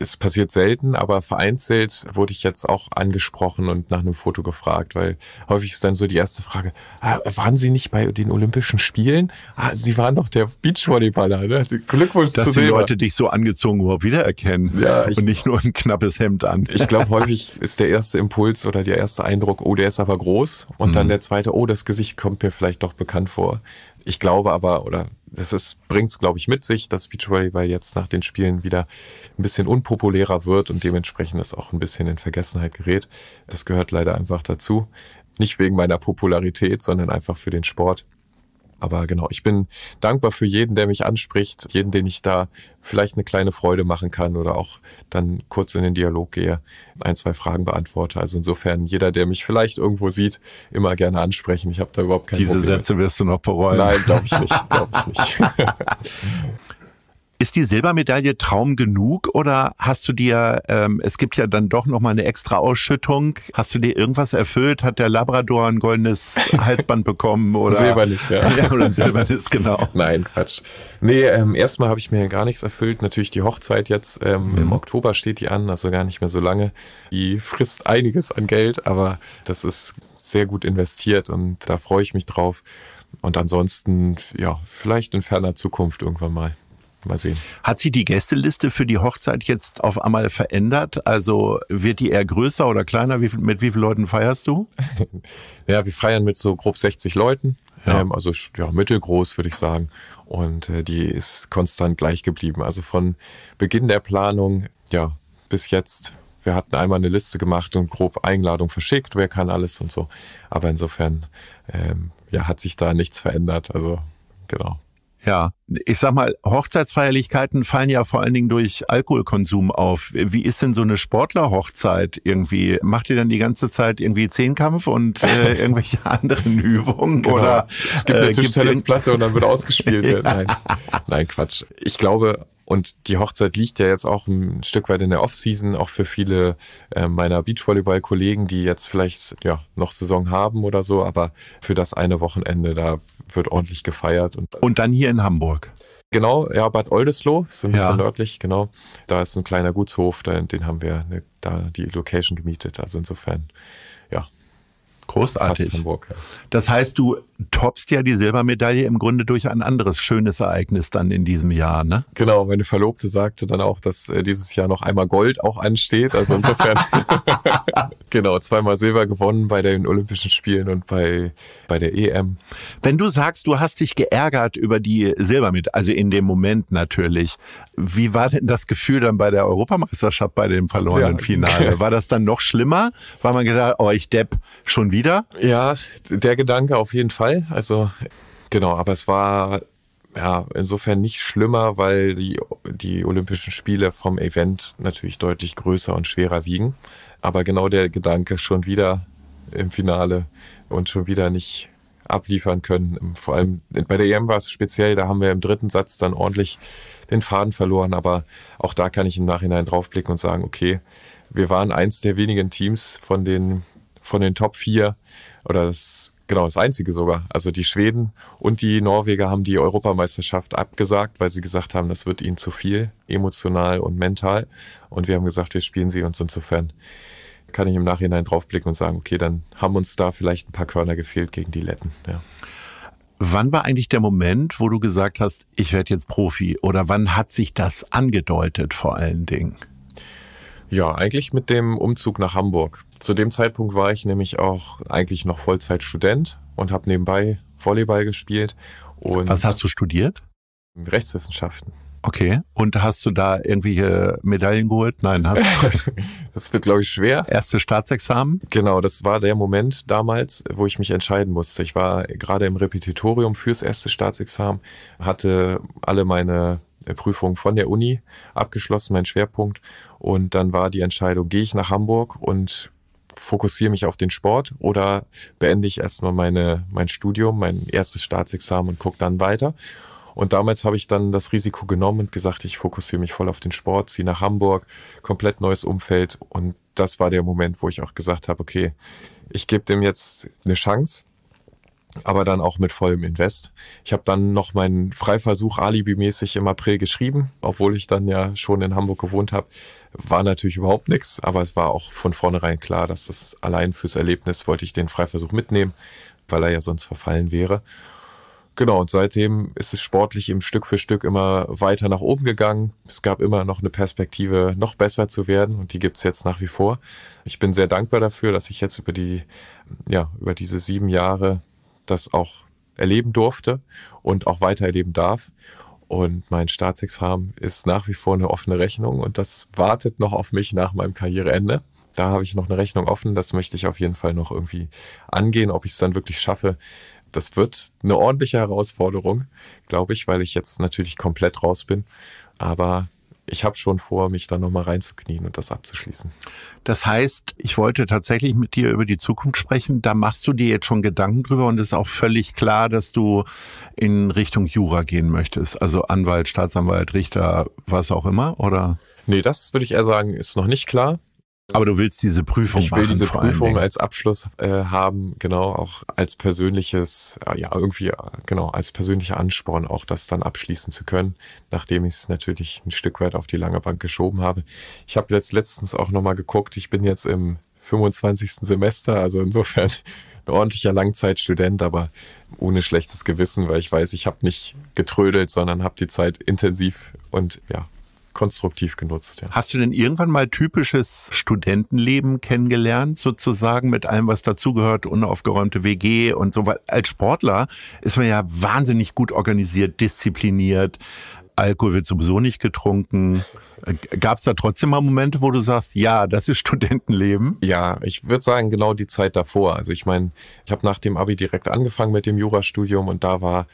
es passiert selten, aber vereinzelt wurde ich jetzt auch angesprochen und nach einem Foto gefragt, weil häufig ist dann so die erste Frage, ah, waren Sie nicht bei den Olympischen Spielen? Ah, Sie waren doch der Beachvolleyballer, ne? Also Glückwunsch Dass zu die Leute dich so angezogen überhaupt wiedererkennen ja, ich, und nicht nur ein knappes Hemd an. Ich glaube, häufig ist der erste Impuls oder der erste Eindruck, oh, der ist aber groß und mhm. dann der zweite, oh, das Gesicht kommt mir vielleicht doch bekannt vor. Ich glaube aber, oder das ist, bringt's, glaube ich, mit sich, dass Beachvolleyball jetzt nach den Spielen wieder ein bisschen unpopulärer wird und dementsprechend es auch ein bisschen in Vergessenheit gerät. Das gehört leider einfach dazu. Nicht wegen meiner Popularität, sondern einfach für den Sport. Aber genau, ich bin dankbar für jeden, der mich anspricht, jeden, den ich da vielleicht eine kleine Freude machen kann oder auch dann kurz in den Dialog gehe, ein, zwei Fragen beantworte. Also insofern jeder, der mich vielleicht irgendwo sieht, immer gerne ansprechen. Ich habe da überhaupt keine Diese Probleme. Sätze wirst du noch bereuen. Nein, glaube ich nicht. Glaube ich nicht. Ist die Silbermedaille Traum genug oder hast du dir, ähm, es gibt ja dann doch nochmal eine extra Ausschüttung, hast du dir irgendwas erfüllt? Hat der Labrador ein goldenes Halsband bekommen oder? Silbernes, ja. ja oder silbernes, genau. Nein, Quatsch. Nee, ähm, erstmal habe ich mir gar nichts erfüllt. Natürlich die Hochzeit jetzt, ähm, mhm. im Oktober steht die an, also gar nicht mehr so lange. Die frisst einiges an Geld, aber das ist sehr gut investiert und da freue ich mich drauf. Und ansonsten, ja, vielleicht in ferner Zukunft irgendwann mal. Mal sehen. Hat sich die Gästeliste für die Hochzeit jetzt auf einmal verändert? Also wird die eher größer oder kleiner? Wie, mit wie vielen Leuten feierst du? ja, wir feiern mit so grob 60 Leuten. Ja. Ähm, also ja, mittelgroß, würde ich sagen. Und äh, die ist konstant gleich geblieben. Also von Beginn der Planung, ja, bis jetzt. Wir hatten einmal eine Liste gemacht und grob Einladung verschickt, wer kann alles und so. Aber insofern ähm, ja, hat sich da nichts verändert. Also genau. Ja, ich sag mal, Hochzeitsfeierlichkeiten fallen ja vor allen Dingen durch Alkoholkonsum auf. Wie ist denn so eine Sportlerhochzeit irgendwie? Macht ihr dann die ganze Zeit irgendwie Zehnkampf und äh, irgendwelche anderen Übungen? Genau. Oder es gibt eine äh, Tischtennisplatte und dann wird ausgespielt. ja. Nein. Nein, Quatsch. Ich glaube, und die Hochzeit liegt ja jetzt auch ein Stück weit in der Offseason, auch für viele äh, meiner Beachvolleyball-Kollegen, die jetzt vielleicht ja noch Saison haben oder so, aber für das eine Wochenende, da wird ordentlich gefeiert. Und, und dann hier in Hamburg. Genau, ja, Bad Oldesloe, so ein bisschen ja. nördlich, genau. Da ist ein kleiner Gutshof, da, den haben wir eine, da die Location gemietet. Also insofern, Großartig. Hamburg, ja. Das heißt, du toppst ja die Silbermedaille im Grunde durch ein anderes schönes Ereignis dann in diesem Jahr, ne? Genau, meine Verlobte sagte dann auch, dass äh, dieses Jahr noch einmal Gold auch ansteht. Also insofern, genau, zweimal Silber gewonnen bei den Olympischen Spielen und bei, bei der EM. Wenn du sagst, du hast dich geärgert über die Silbermedaille, also in dem Moment natürlich, wie war denn das Gefühl dann bei der Europameisterschaft bei dem verlorenen ja. Finale? War das dann noch schlimmer? War man gedacht, oh, ich depp schon wieder? Ja, der Gedanke auf jeden Fall. Also, genau, aber es war ja, insofern nicht schlimmer, weil die, die Olympischen Spiele vom Event natürlich deutlich größer und schwerer wiegen. Aber genau der Gedanke schon wieder im Finale und schon wieder nicht abliefern können. Vor allem bei der EM war es speziell, da haben wir im dritten Satz dann ordentlich den Faden verloren, aber auch da kann ich im Nachhinein draufblicken und sagen, okay, wir waren eins der wenigen Teams von den, von den Top 4 oder das, genau, das einzige sogar. Also die Schweden und die Norweger haben die Europameisterschaft abgesagt, weil sie gesagt haben, das wird ihnen zu viel, emotional und mental. Und wir haben gesagt, wir spielen sie uns insofern kann ich im Nachhinein draufblicken und sagen, okay, dann haben uns da vielleicht ein paar Körner gefehlt gegen die Letten. Ja. Wann war eigentlich der Moment, wo du gesagt hast, ich werde jetzt Profi? Oder wann hat sich das angedeutet vor allen Dingen? Ja, eigentlich mit dem Umzug nach Hamburg. Zu dem Zeitpunkt war ich nämlich auch eigentlich noch Vollzeitstudent und habe nebenbei Volleyball gespielt. Und Was hast du studiert? Rechtswissenschaften. Okay. Und hast du da irgendwelche Medaillen geholt? Nein, hast du Das wird, glaube ich, schwer. erste Staatsexamen? Genau, das war der Moment damals, wo ich mich entscheiden musste. Ich war gerade im Repetitorium fürs erste Staatsexamen, hatte alle meine Prüfungen von der Uni abgeschlossen, mein Schwerpunkt. Und dann war die Entscheidung, gehe ich nach Hamburg und fokussiere mich auf den Sport oder beende ich erstmal meine, mein Studium, mein erstes Staatsexamen und gucke dann weiter. Und damals habe ich dann das Risiko genommen und gesagt, ich fokussiere mich voll auf den Sport, ziehe nach Hamburg, komplett neues Umfeld. Und das war der Moment, wo ich auch gesagt habe, okay, ich gebe dem jetzt eine Chance, aber dann auch mit vollem Invest. Ich habe dann noch meinen Freiversuch alibimäßig im April geschrieben, obwohl ich dann ja schon in Hamburg gewohnt habe. War natürlich überhaupt nichts, aber es war auch von vornherein klar, dass das allein fürs Erlebnis wollte ich den Freiversuch mitnehmen, weil er ja sonst verfallen wäre. Genau, und seitdem ist es sportlich eben Stück für Stück immer weiter nach oben gegangen. Es gab immer noch eine Perspektive, noch besser zu werden und die gibt's jetzt nach wie vor. Ich bin sehr dankbar dafür, dass ich jetzt über die, ja, über diese sieben Jahre das auch erleben durfte und auch weiter erleben darf. Und mein Staatsexamen ist nach wie vor eine offene Rechnung und das wartet noch auf mich nach meinem Karriereende. Da habe ich noch eine Rechnung offen. Das möchte ich auf jeden Fall noch irgendwie angehen, ob ich es dann wirklich schaffe. Das wird eine ordentliche Herausforderung, glaube ich, weil ich jetzt natürlich komplett raus bin. Aber ich habe schon vor, mich da nochmal reinzuknien und das abzuschließen. Das heißt, ich wollte tatsächlich mit dir über die Zukunft sprechen. Da machst du dir jetzt schon Gedanken drüber und es ist auch völlig klar, dass du in Richtung Jura gehen möchtest. Also Anwalt, Staatsanwalt, Richter, was auch immer, oder? Nee, das würde ich eher sagen, ist noch nicht klar. Aber du willst diese Prüfung Ich will machen, diese Prüfung als Abschluss äh, haben, genau, auch als persönliches, ja, irgendwie, äh, genau, als persönlicher Ansporn, auch das dann abschließen zu können, nachdem ich es natürlich ein Stück weit auf die lange Bank geschoben habe. Ich habe jetzt letztens auch nochmal geguckt, ich bin jetzt im 25. Semester, also insofern ein ordentlicher Langzeitstudent, aber ohne schlechtes Gewissen, weil ich weiß, ich habe nicht getrödelt, sondern habe die Zeit intensiv und ja, konstruktiv genutzt. Ja. Hast du denn irgendwann mal typisches Studentenleben kennengelernt, sozusagen mit allem, was dazugehört, unaufgeräumte WG und so? Weil als Sportler ist man ja wahnsinnig gut organisiert, diszipliniert. Alkohol wird sowieso nicht getrunken. Gab es da trotzdem mal Momente, wo du sagst, ja, das ist Studentenleben? Ja, ich würde sagen, genau die Zeit davor. Also ich meine, ich habe nach dem Abi direkt angefangen mit dem Jurastudium und da war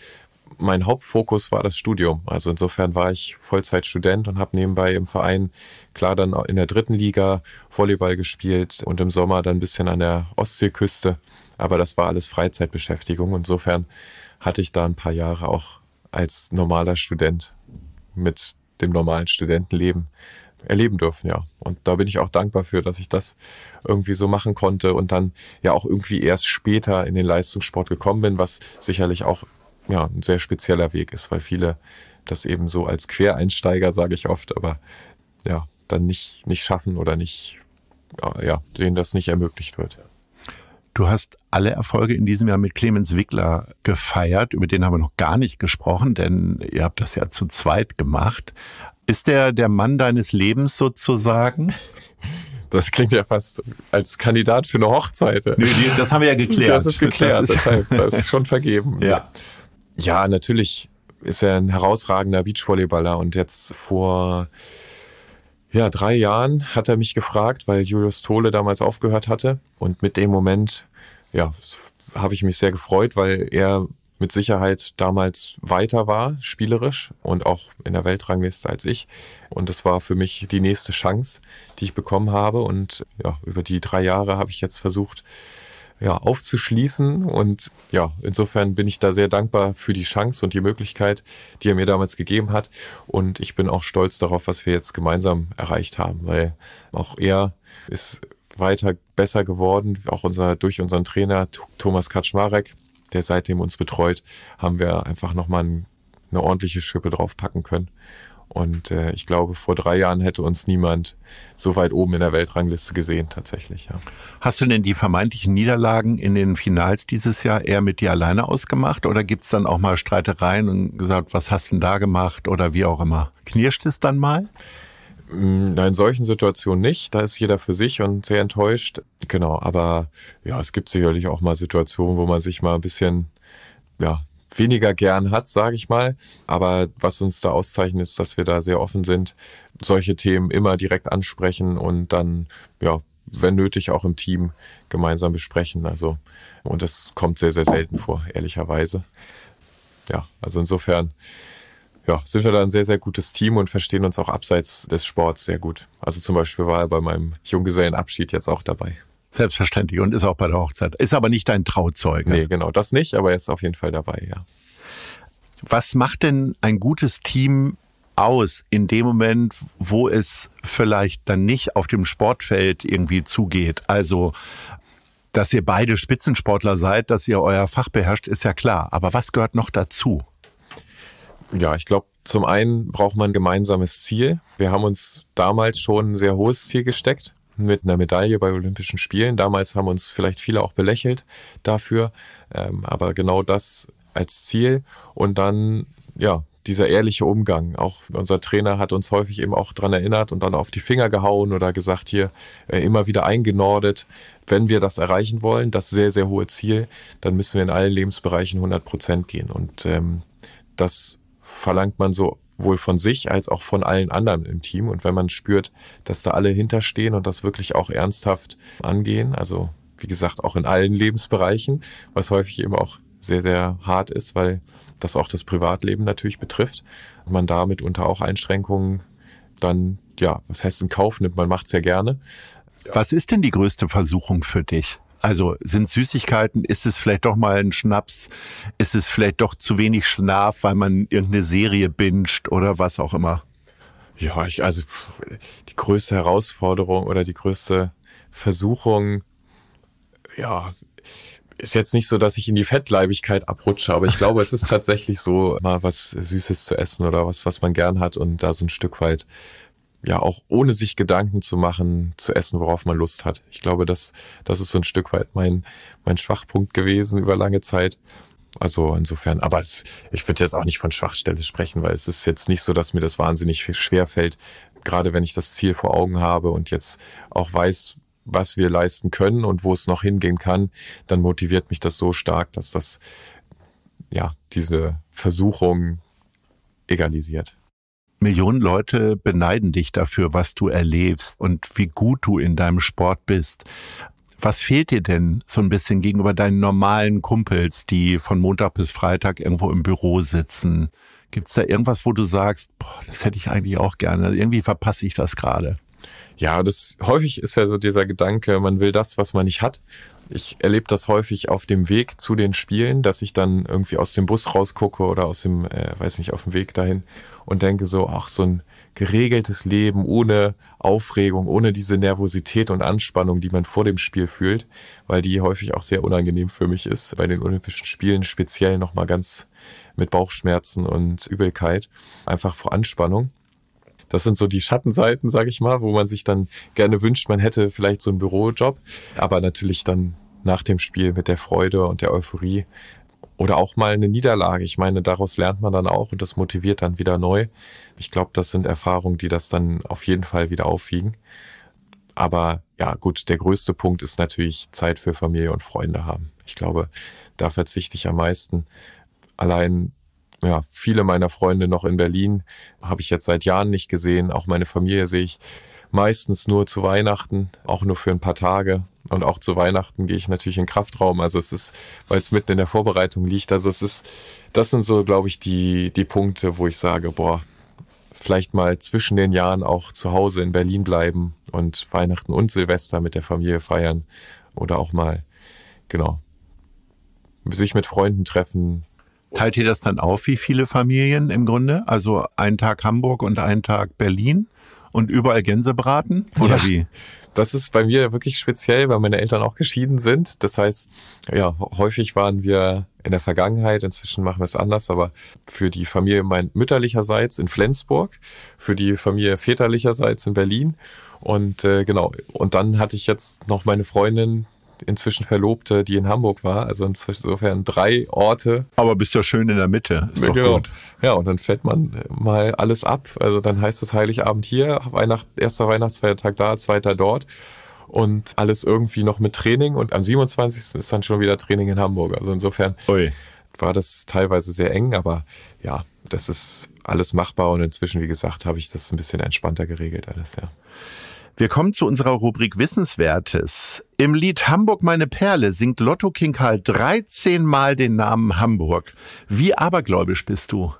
mein Hauptfokus war das Studium. Also insofern war ich Vollzeitstudent und habe nebenbei im Verein klar dann in der dritten Liga Volleyball gespielt und im Sommer dann ein bisschen an der Ostseeküste. Aber das war alles Freizeitbeschäftigung. Insofern hatte ich da ein paar Jahre auch als normaler Student mit dem normalen Studentenleben erleben dürfen, ja. Und da bin ich auch dankbar für, dass ich das irgendwie so machen konnte und dann ja auch irgendwie erst später in den Leistungssport gekommen bin, was sicherlich auch ja, ein sehr spezieller Weg ist, weil viele das eben so als Quereinsteiger, sage ich oft, aber ja, dann nicht, nicht schaffen oder nicht, ja, denen das nicht ermöglicht wird. Du hast alle Erfolge in diesem Jahr mit Clemens Wickler gefeiert. Über den haben wir noch gar nicht gesprochen, denn ihr habt das ja zu zweit gemacht. Ist der der Mann deines Lebens sozusagen? Das klingt ja fast als Kandidat für eine Hochzeit. Die, das haben wir ja geklärt. Das ist geklärt, Das ist- deshalb, das ist schon vergeben. Ja. Ja, natürlich ist er ein herausragender Beachvolleyballer und jetzt vor ja, drei Jahren hat er mich gefragt, weil Julius Tole damals aufgehört hatte und mit dem Moment, ja, habe ich mich sehr gefreut, weil er mit Sicherheit damals weiter war, spielerisch und auch in der Weltrangliste als ich. Und das war für mich die nächste Chance, die ich bekommen habe. Und ja, über die drei Jahre habe ich jetzt versucht, ja, aufzuschließen. Und ja, insofern bin ich da sehr dankbar für die Chance und die Möglichkeit, die er mir damals gegeben hat. Und ich bin auch stolz darauf, was wir jetzt gemeinsam erreicht haben, weil auch er ist weiter besser geworden, auch unser, durch unseren Trainer Thomas Kaczmarek, der seitdem uns betreut, haben wir einfach nochmal ein, eine ordentliche Schippe draufpacken können. Und äh, ich glaube, vor drei Jahren hätte uns niemand so weit oben in der Weltrangliste gesehen, tatsächlich. Ja. Hast du denn die vermeintlichen Niederlagen in den Finals dieses Jahr eher mit dir alleine ausgemacht oder gibt's dann auch mal Streitereien und gesagt, was hast du denn da gemacht oder wie auch immer? Knirscht es dann mal? Mm, in solchen Situationen nicht. Da ist jeder für sich und sehr enttäuscht. Genau, aber ja, es gibt sicherlich auch mal Situationen, wo man sich mal ein bisschen ja, weniger gern hat, sage ich mal. Aber was uns da auszeichnet, ist, dass wir da sehr offen sind, solche Themen immer direkt ansprechen und dann, ja, wenn nötig, auch im Team gemeinsam besprechen. Also, und das kommt sehr, sehr selten vor, ehrlicherweise. Ja, also insofern, ja, sind wir da ein sehr, sehr gutes Team und verstehen uns auch abseits des Sports sehr gut. Also zum Beispiel war er bei meinem Junggesellenabschied jetzt auch dabei. Selbstverständlich und ist auch bei der Hochzeit. Ist aber nicht dein Trauzeuge. Nee, genau, das nicht, aber er ist auf jeden Fall dabei, ja. Was macht denn ein gutes Team aus in dem Moment, wo es vielleicht dann nicht auf dem Sportfeld irgendwie zugeht? Also, dass ihr beide Spitzensportler seid, dass ihr euer Fach beherrscht, ist ja klar. Aber was gehört noch dazu? Ja, ich glaube, zum einen braucht man ein gemeinsames Ziel. Wir haben uns damals schon ein sehr hohes Ziel gesteckt mit einer Medaille bei Olympischen Spielen. Damals haben uns vielleicht viele auch belächelt dafür, ähm, aber genau das als Ziel und dann, ja, dieser ehrliche Umgang. Auch unser Trainer hat uns häufig eben auch dran erinnert und dann auf die Finger gehauen oder gesagt, hier äh, immer wieder eingenordet. Wenn wir das erreichen wollen, das sehr, sehr hohe Ziel, dann müssen wir in allen Lebensbereichen 100 Prozent gehen. Und ähm, das verlangt man so wohl von sich als auch von allen anderen im Team. Und wenn man spürt, dass da alle hinterstehen und das wirklich auch ernsthaft angehen, also wie gesagt auch in allen Lebensbereichen, was häufig eben auch sehr, sehr hart ist, weil das auch das Privatleben natürlich betrifft und man da mitunter auch Einschränkungen dann, ja, was heißt in Kauf nimmt, man macht es ja gerne. Was ist denn die größte Versuchung für dich? Also sind Süßigkeiten, ist es vielleicht doch mal ein Schnaps, ist es vielleicht doch zu wenig Schlaf, weil man irgendeine Serie binscht oder was auch immer? Ja, ich, also die größte Herausforderung oder die größte Versuchung, ja, ist jetzt nicht so, dass ich in die Fettleibigkeit abrutsche, aber ich glaube, es ist tatsächlich so, mal was Süßes zu essen oder was, was man gern hat und da so ein Stück weit ja auch ohne sich Gedanken zu machen, zu essen, worauf man Lust hat. Ich glaube, das, das ist so ein Stück weit mein, mein Schwachpunkt gewesen über lange Zeit. Also insofern, aber es, ich würde jetzt auch nicht von Schwachstelle sprechen, weil es ist jetzt nicht so, dass mir das wahnsinnig schwer fällt, gerade wenn ich das Ziel vor Augen habe und jetzt auch weiß, was wir leisten können und wo es noch hingehen kann, dann motiviert mich das so stark, dass das ja diese Versuchung egalisiert. Millionen Leute beneiden dich dafür, was du erlebst und wie gut du in deinem Sport bist. Was fehlt dir denn so ein bisschen gegenüber deinen normalen Kumpels, die von Montag bis Freitag irgendwo im Büro sitzen? Gibt es da irgendwas, wo du sagst, boah, das hätte ich eigentlich auch gerne, irgendwie verpasse ich das gerade? Ja, das häufig ist ja so dieser Gedanke, man will das, was man nicht hat. Ich erlebe das häufig auf dem Weg zu den Spielen, dass ich dann irgendwie aus dem Bus rausgucke oder aus dem, äh, weiß nicht, auf dem Weg dahin und denke so, ach, so ein geregeltes Leben ohne Aufregung, ohne diese Nervosität und Anspannung, die man vor dem Spiel fühlt, weil die häufig auch sehr unangenehm für mich ist. Bei den Olympischen Spielen speziell nochmal ganz mit Bauchschmerzen und Übelkeit, einfach vor Anspannung. Das sind so die Schattenseiten, sage ich mal, wo man sich dann gerne wünscht, man hätte vielleicht so einen Bürojob, aber natürlich dann nach dem Spiel mit der Freude und der Euphorie oder auch mal eine Niederlage. Ich meine, daraus lernt man dann auch und das motiviert dann wieder neu. Ich glaube, das sind Erfahrungen, die das dann auf jeden Fall wieder aufwiegen. Aber ja, gut, der größte Punkt ist natürlich Zeit für Familie und Freunde haben. Ich glaube, da verzichte ich am meisten. Allein ja, viele meiner Freunde noch in Berlin habe ich jetzt seit Jahren nicht gesehen. Auch meine Familie sehe ich meistens nur zu Weihnachten, auch nur für ein paar Tage. Und auch zu Weihnachten gehe ich natürlich in den Kraftraum. Also es ist, weil es mitten in der Vorbereitung liegt. Also es ist, das sind so, glaube ich, die, die Punkte, wo ich sage, boah, vielleicht mal zwischen den Jahren auch zu Hause in Berlin bleiben und Weihnachten und Silvester mit der Familie feiern. Oder auch mal, genau, sich mit Freunden treffen, Teilt ihr das dann auf, wie viele Familien im Grunde? Also einen Tag Hamburg und einen Tag Berlin und überall Gänsebraten? Oder ja. wie? Das ist bei mir wirklich speziell, weil meine Eltern auch geschieden sind. Das heißt, ja, häufig waren wir in der Vergangenheit, inzwischen machen wir es anders, aber für die Familie mein mütterlicherseits in Flensburg, für die Familie väterlicherseits in Berlin. Und äh, genau, und dann hatte ich jetzt noch meine Freundin, inzwischen Verlobte, die in Hamburg war. Also insofern drei Orte. Aber bist ja schön in der Mitte. Ist doch genau. gut. Ja, und dann fällt man mal alles ab. Also dann heißt es Heiligabend hier, Weihnacht, erster Weihnachtsfeiertag da, zweiter dort. Und alles irgendwie noch mit Training. Und am 27. ist dann schon wieder Training in Hamburg. Also insofern. Ui. war das teilweise sehr eng, aber ja, das ist alles machbar und inzwischen, wie gesagt, habe ich das ein bisschen entspannter geregelt alles, ja. Wir kommen zu unserer Rubrik Wissenswertes. Im Lied Hamburg meine Perle singt Lotto King Karl 13 Mal den Namen Hamburg. Wie abergläubisch bist du?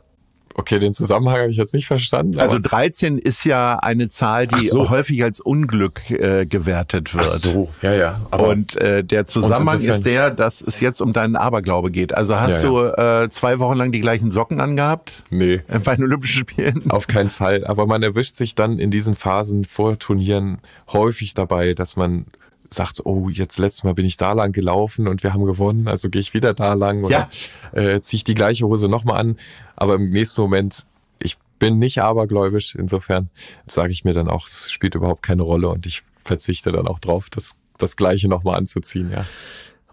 Okay, den Zusammenhang habe ich jetzt nicht verstanden. Also 13 ist ja eine Zahl, die so. häufig als Unglück äh, gewertet wird. Ach so, ja, ja. Aber und äh, der Zusammenhang ist der, dass es jetzt um deinen Aberglaube geht. Also hast ja, ja. du äh, zwei Wochen lang die gleichen Socken angehabt? Nee. Äh, bei den Olympischen Spielen? Auf keinen Fall. Aber man erwischt sich dann in diesen Phasen vor Turnieren häufig dabei, dass man sagt, oh, jetzt letztes Mal bin ich da lang gelaufen und wir haben gewonnen, also gehe ich wieder da lang oder ja. äh, ziehe ich die gleiche Hose nochmal an. Aber im nächsten Moment, ich bin nicht abergläubisch, insofern sage ich mir dann auch, es spielt überhaupt keine Rolle und ich verzichte dann auch drauf, das, das Gleiche nochmal anzuziehen, ja.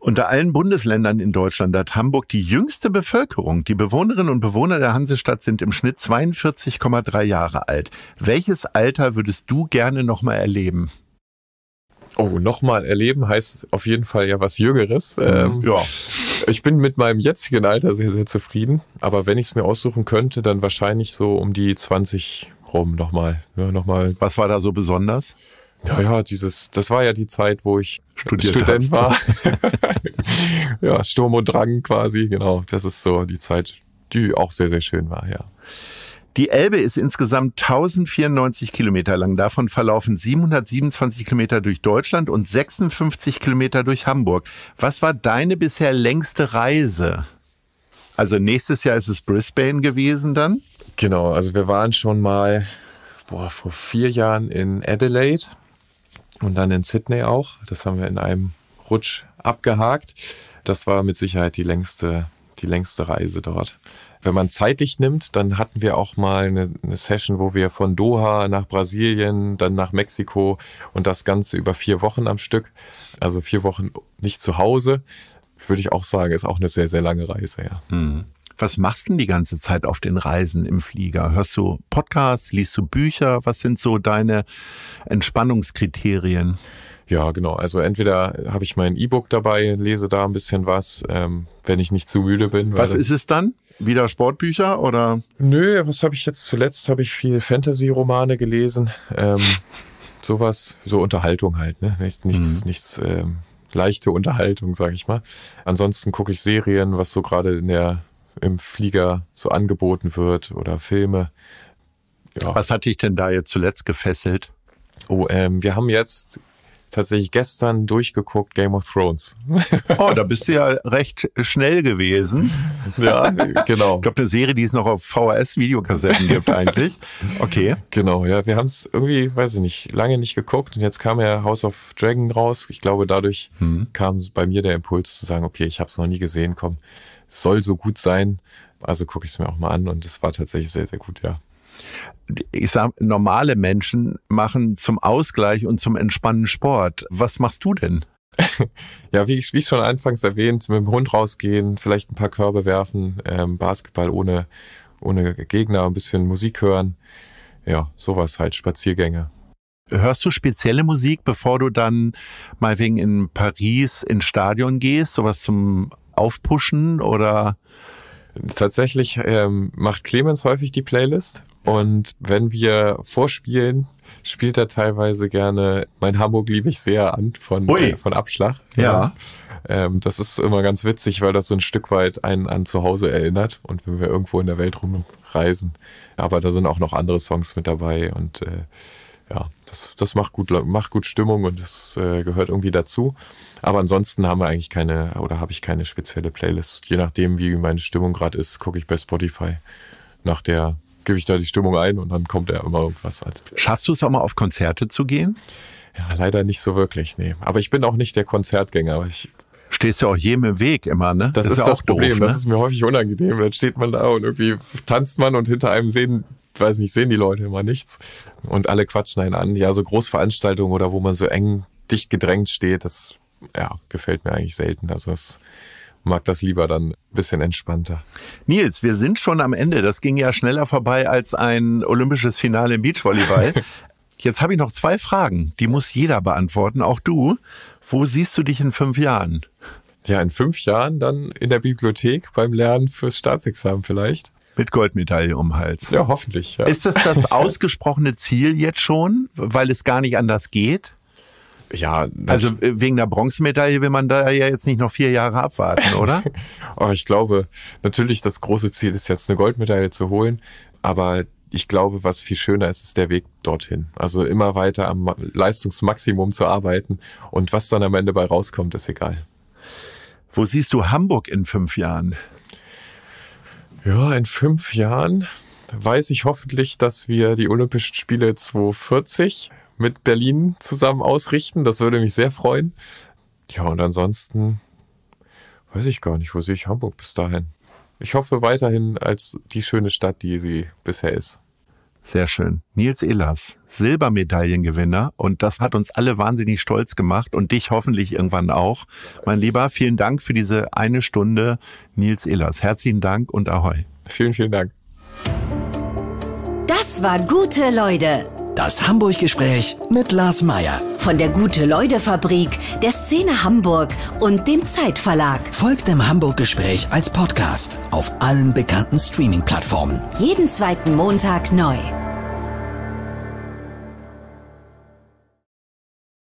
Unter allen Bundesländern in Deutschland hat Hamburg die jüngste Bevölkerung. Die Bewohnerinnen und Bewohner der Hansestadt sind im Schnitt 42,3 Jahre alt. Welches Alter würdest du gerne nochmal erleben? Oh, nochmal erleben heißt auf jeden Fall ja was Jüngeres. Mhm. Ähm, ja. Ich bin mit meinem jetzigen Alter sehr, sehr zufrieden. Aber wenn ich es mir aussuchen könnte, dann wahrscheinlich so um die 20 rum nochmal. Ja, nochmal. Was war da so besonders? Ja, ja, dieses, das war ja die Zeit, wo ich Studiert Student hast. war. ja, Sturm und Drang quasi, genau. Das ist so die Zeit, die auch sehr, sehr schön war, ja. Die Elbe ist insgesamt 1094 Kilometer lang. Davon verlaufen 727 Kilometer durch Deutschland und 56 Kilometer durch Hamburg. Was war deine bisher längste Reise? Also nächstes Jahr ist es Brisbane gewesen dann? Genau, also wir waren schon mal boah, vor vier Jahren in Adelaide und dann in Sydney auch. Das haben wir in einem Rutsch abgehakt. Das war mit Sicherheit die längste, die längste Reise dort. Wenn man zeitlich nimmt, dann hatten wir auch mal eine, eine, Session, wo wir von Doha nach Brasilien, dann nach Mexiko und das Ganze über vier Wochen am Stück. Also vier Wochen nicht zu Hause, würde ich auch sagen, ist auch eine sehr, sehr lange Reise, ja. Mhm. Was machst du denn die ganze Zeit auf den Reisen im Flieger? Hörst du Podcasts, liest du Bücher? Was sind so deine Entspannungskriterien? Ja, genau. Also entweder habe ich mein E-Book dabei, lese da ein bisschen was, ähm, wenn ich nicht zu müde bin. Was ist es dann? Wieder Sportbücher oder? Nö, was habe ich jetzt zuletzt? Habe ich viel Fantasy-Romane gelesen. Ähm, sowas, so Unterhaltung halt, ne? Nicht, nichts, mhm. nichts ähm, leichte Unterhaltung, sage ich mal. Ansonsten gucke ich Serien, was so gerade in der im Flieger so angeboten wird oder Filme. Ja. Was hat dich denn da jetzt zuletzt gefesselt? Oh, ähm, wir haben jetzt tatsächlich gestern durchgeguckt Game of Thrones. Oh, da bist du ja recht schnell gewesen. Ja, genau. Ich glaube, eine Serie, die es noch auf VHS-Videokassetten gibt eigentlich. Okay. Genau, ja, wir haben es irgendwie, weiß ich nicht, lange nicht geguckt und jetzt kam ja House of Dragon raus. Ich glaube, dadurch hm. kam bei mir der Impuls zu sagen, okay, ich habe es noch nie gesehen, komm, es soll so gut sein. Also gucke ich es mir auch mal an und es war tatsächlich sehr, sehr gut, ja ich sag, normale Menschen machen zum Ausgleich und zum Entspannen Sport. Was machst du denn? ja, wie ich, wie schon anfangs erwähnt, mit dem Hund rausgehen, vielleicht ein paar Körbe werfen, ähm, Basketball ohne, ohne Gegner, ein bisschen Musik hören. Ja, sowas halt, Spaziergänge. Hörst du spezielle Musik, bevor du dann mal wegen in Paris ins Stadion gehst, sowas zum Aufpushen oder? Tatsächlich ähm, macht Clemens häufig die Playlist. Und wenn wir vorspielen, spielt er teilweise gerne Mein Hamburg liebe ich sehr an von, äh, von Abschlag. Ja. ja. Ähm, das ist immer ganz witzig, weil das so ein Stück weit einen an zu Hause erinnert. Und wenn wir irgendwo in der Welt rumreisen. Aber da sind auch noch andere Songs mit dabei und äh, ja, das, das macht gut, macht gut Stimmung und das äh, gehört irgendwie dazu. Aber ansonsten haben wir eigentlich keine oder habe ich keine spezielle Playlist. Je nachdem, wie meine Stimmung gerade ist, gucke ich bei Spotify nach der gebe ich da die Stimmung ein und dann kommt ja immer irgendwas als. Schaffst du es auch mal auf Konzerte zu gehen? Ja, leider nicht so wirklich, nee. Aber ich bin auch nicht der Konzertgänger. Ich stehst ja auch jedem im Weg immer, ne? Das, das ist, ist das Problem. Doof, ne? Das ist mir häufig unangenehm. Dann steht man da und irgendwie tanzt man und hinter einem sehen weiß nicht, sehen die Leute immer nichts. Und alle quatschen einen an. Ja, so Großveranstaltungen oder wo man so eng dicht gedrängt steht, das ja, gefällt mir eigentlich selten. Also es mag das lieber dann ein bisschen entspannter. Nils, wir sind schon am Ende. Das ging ja schneller vorbei als ein olympisches Finale im Beachvolleyball. Jetzt habe ich noch zwei Fragen. Die muss jeder beantworten, auch du. Wo siehst du dich in fünf Jahren? Ja, in fünf Jahren dann in der Bibliothek beim Lernen fürs Staatsexamen vielleicht. Mit Goldmedaille um Hals. Ja, hoffentlich. Ja. Ist das das ausgesprochene Ziel jetzt schon, weil es gar nicht anders geht? Ja, also äh, wegen der Bronzemedaille will man da ja jetzt nicht noch vier Jahre abwarten, oder? oh, ich glaube, natürlich das große Ziel ist jetzt eine Goldmedaille zu holen, aber ich glaube, was viel schöner ist, ist der Weg dorthin. Also immer weiter am Leistungsmaximum zu arbeiten und was dann am Ende bei rauskommt, ist egal. Wo siehst du Hamburg in fünf Jahren? Ja, in fünf Jahren weiß ich hoffentlich, dass wir die Olympischen Spiele 2040 mit Berlin zusammen ausrichten. Das würde mich sehr freuen. Ja, und ansonsten weiß ich gar nicht, wo sehe ich Hamburg bis dahin. Ich hoffe weiterhin als die schöne Stadt, die sie bisher ist. Sehr schön. Nils Ehlers, Silbermedaillengewinner. Und das hat uns alle wahnsinnig stolz gemacht und dich hoffentlich irgendwann auch. Mein Lieber, vielen Dank für diese eine Stunde. Nils Ehlers, herzlichen Dank und Ahoi. Vielen, vielen Dank. Das war gute Leute. Das Hamburg-Gespräch mit Lars Meier. Von der Gute-Leute-Fabrik, der Szene Hamburg und dem Zeitverlag. Folgt dem Hamburg-Gespräch als Podcast auf allen bekannten Streaming-Plattformen. Jeden zweiten Montag neu.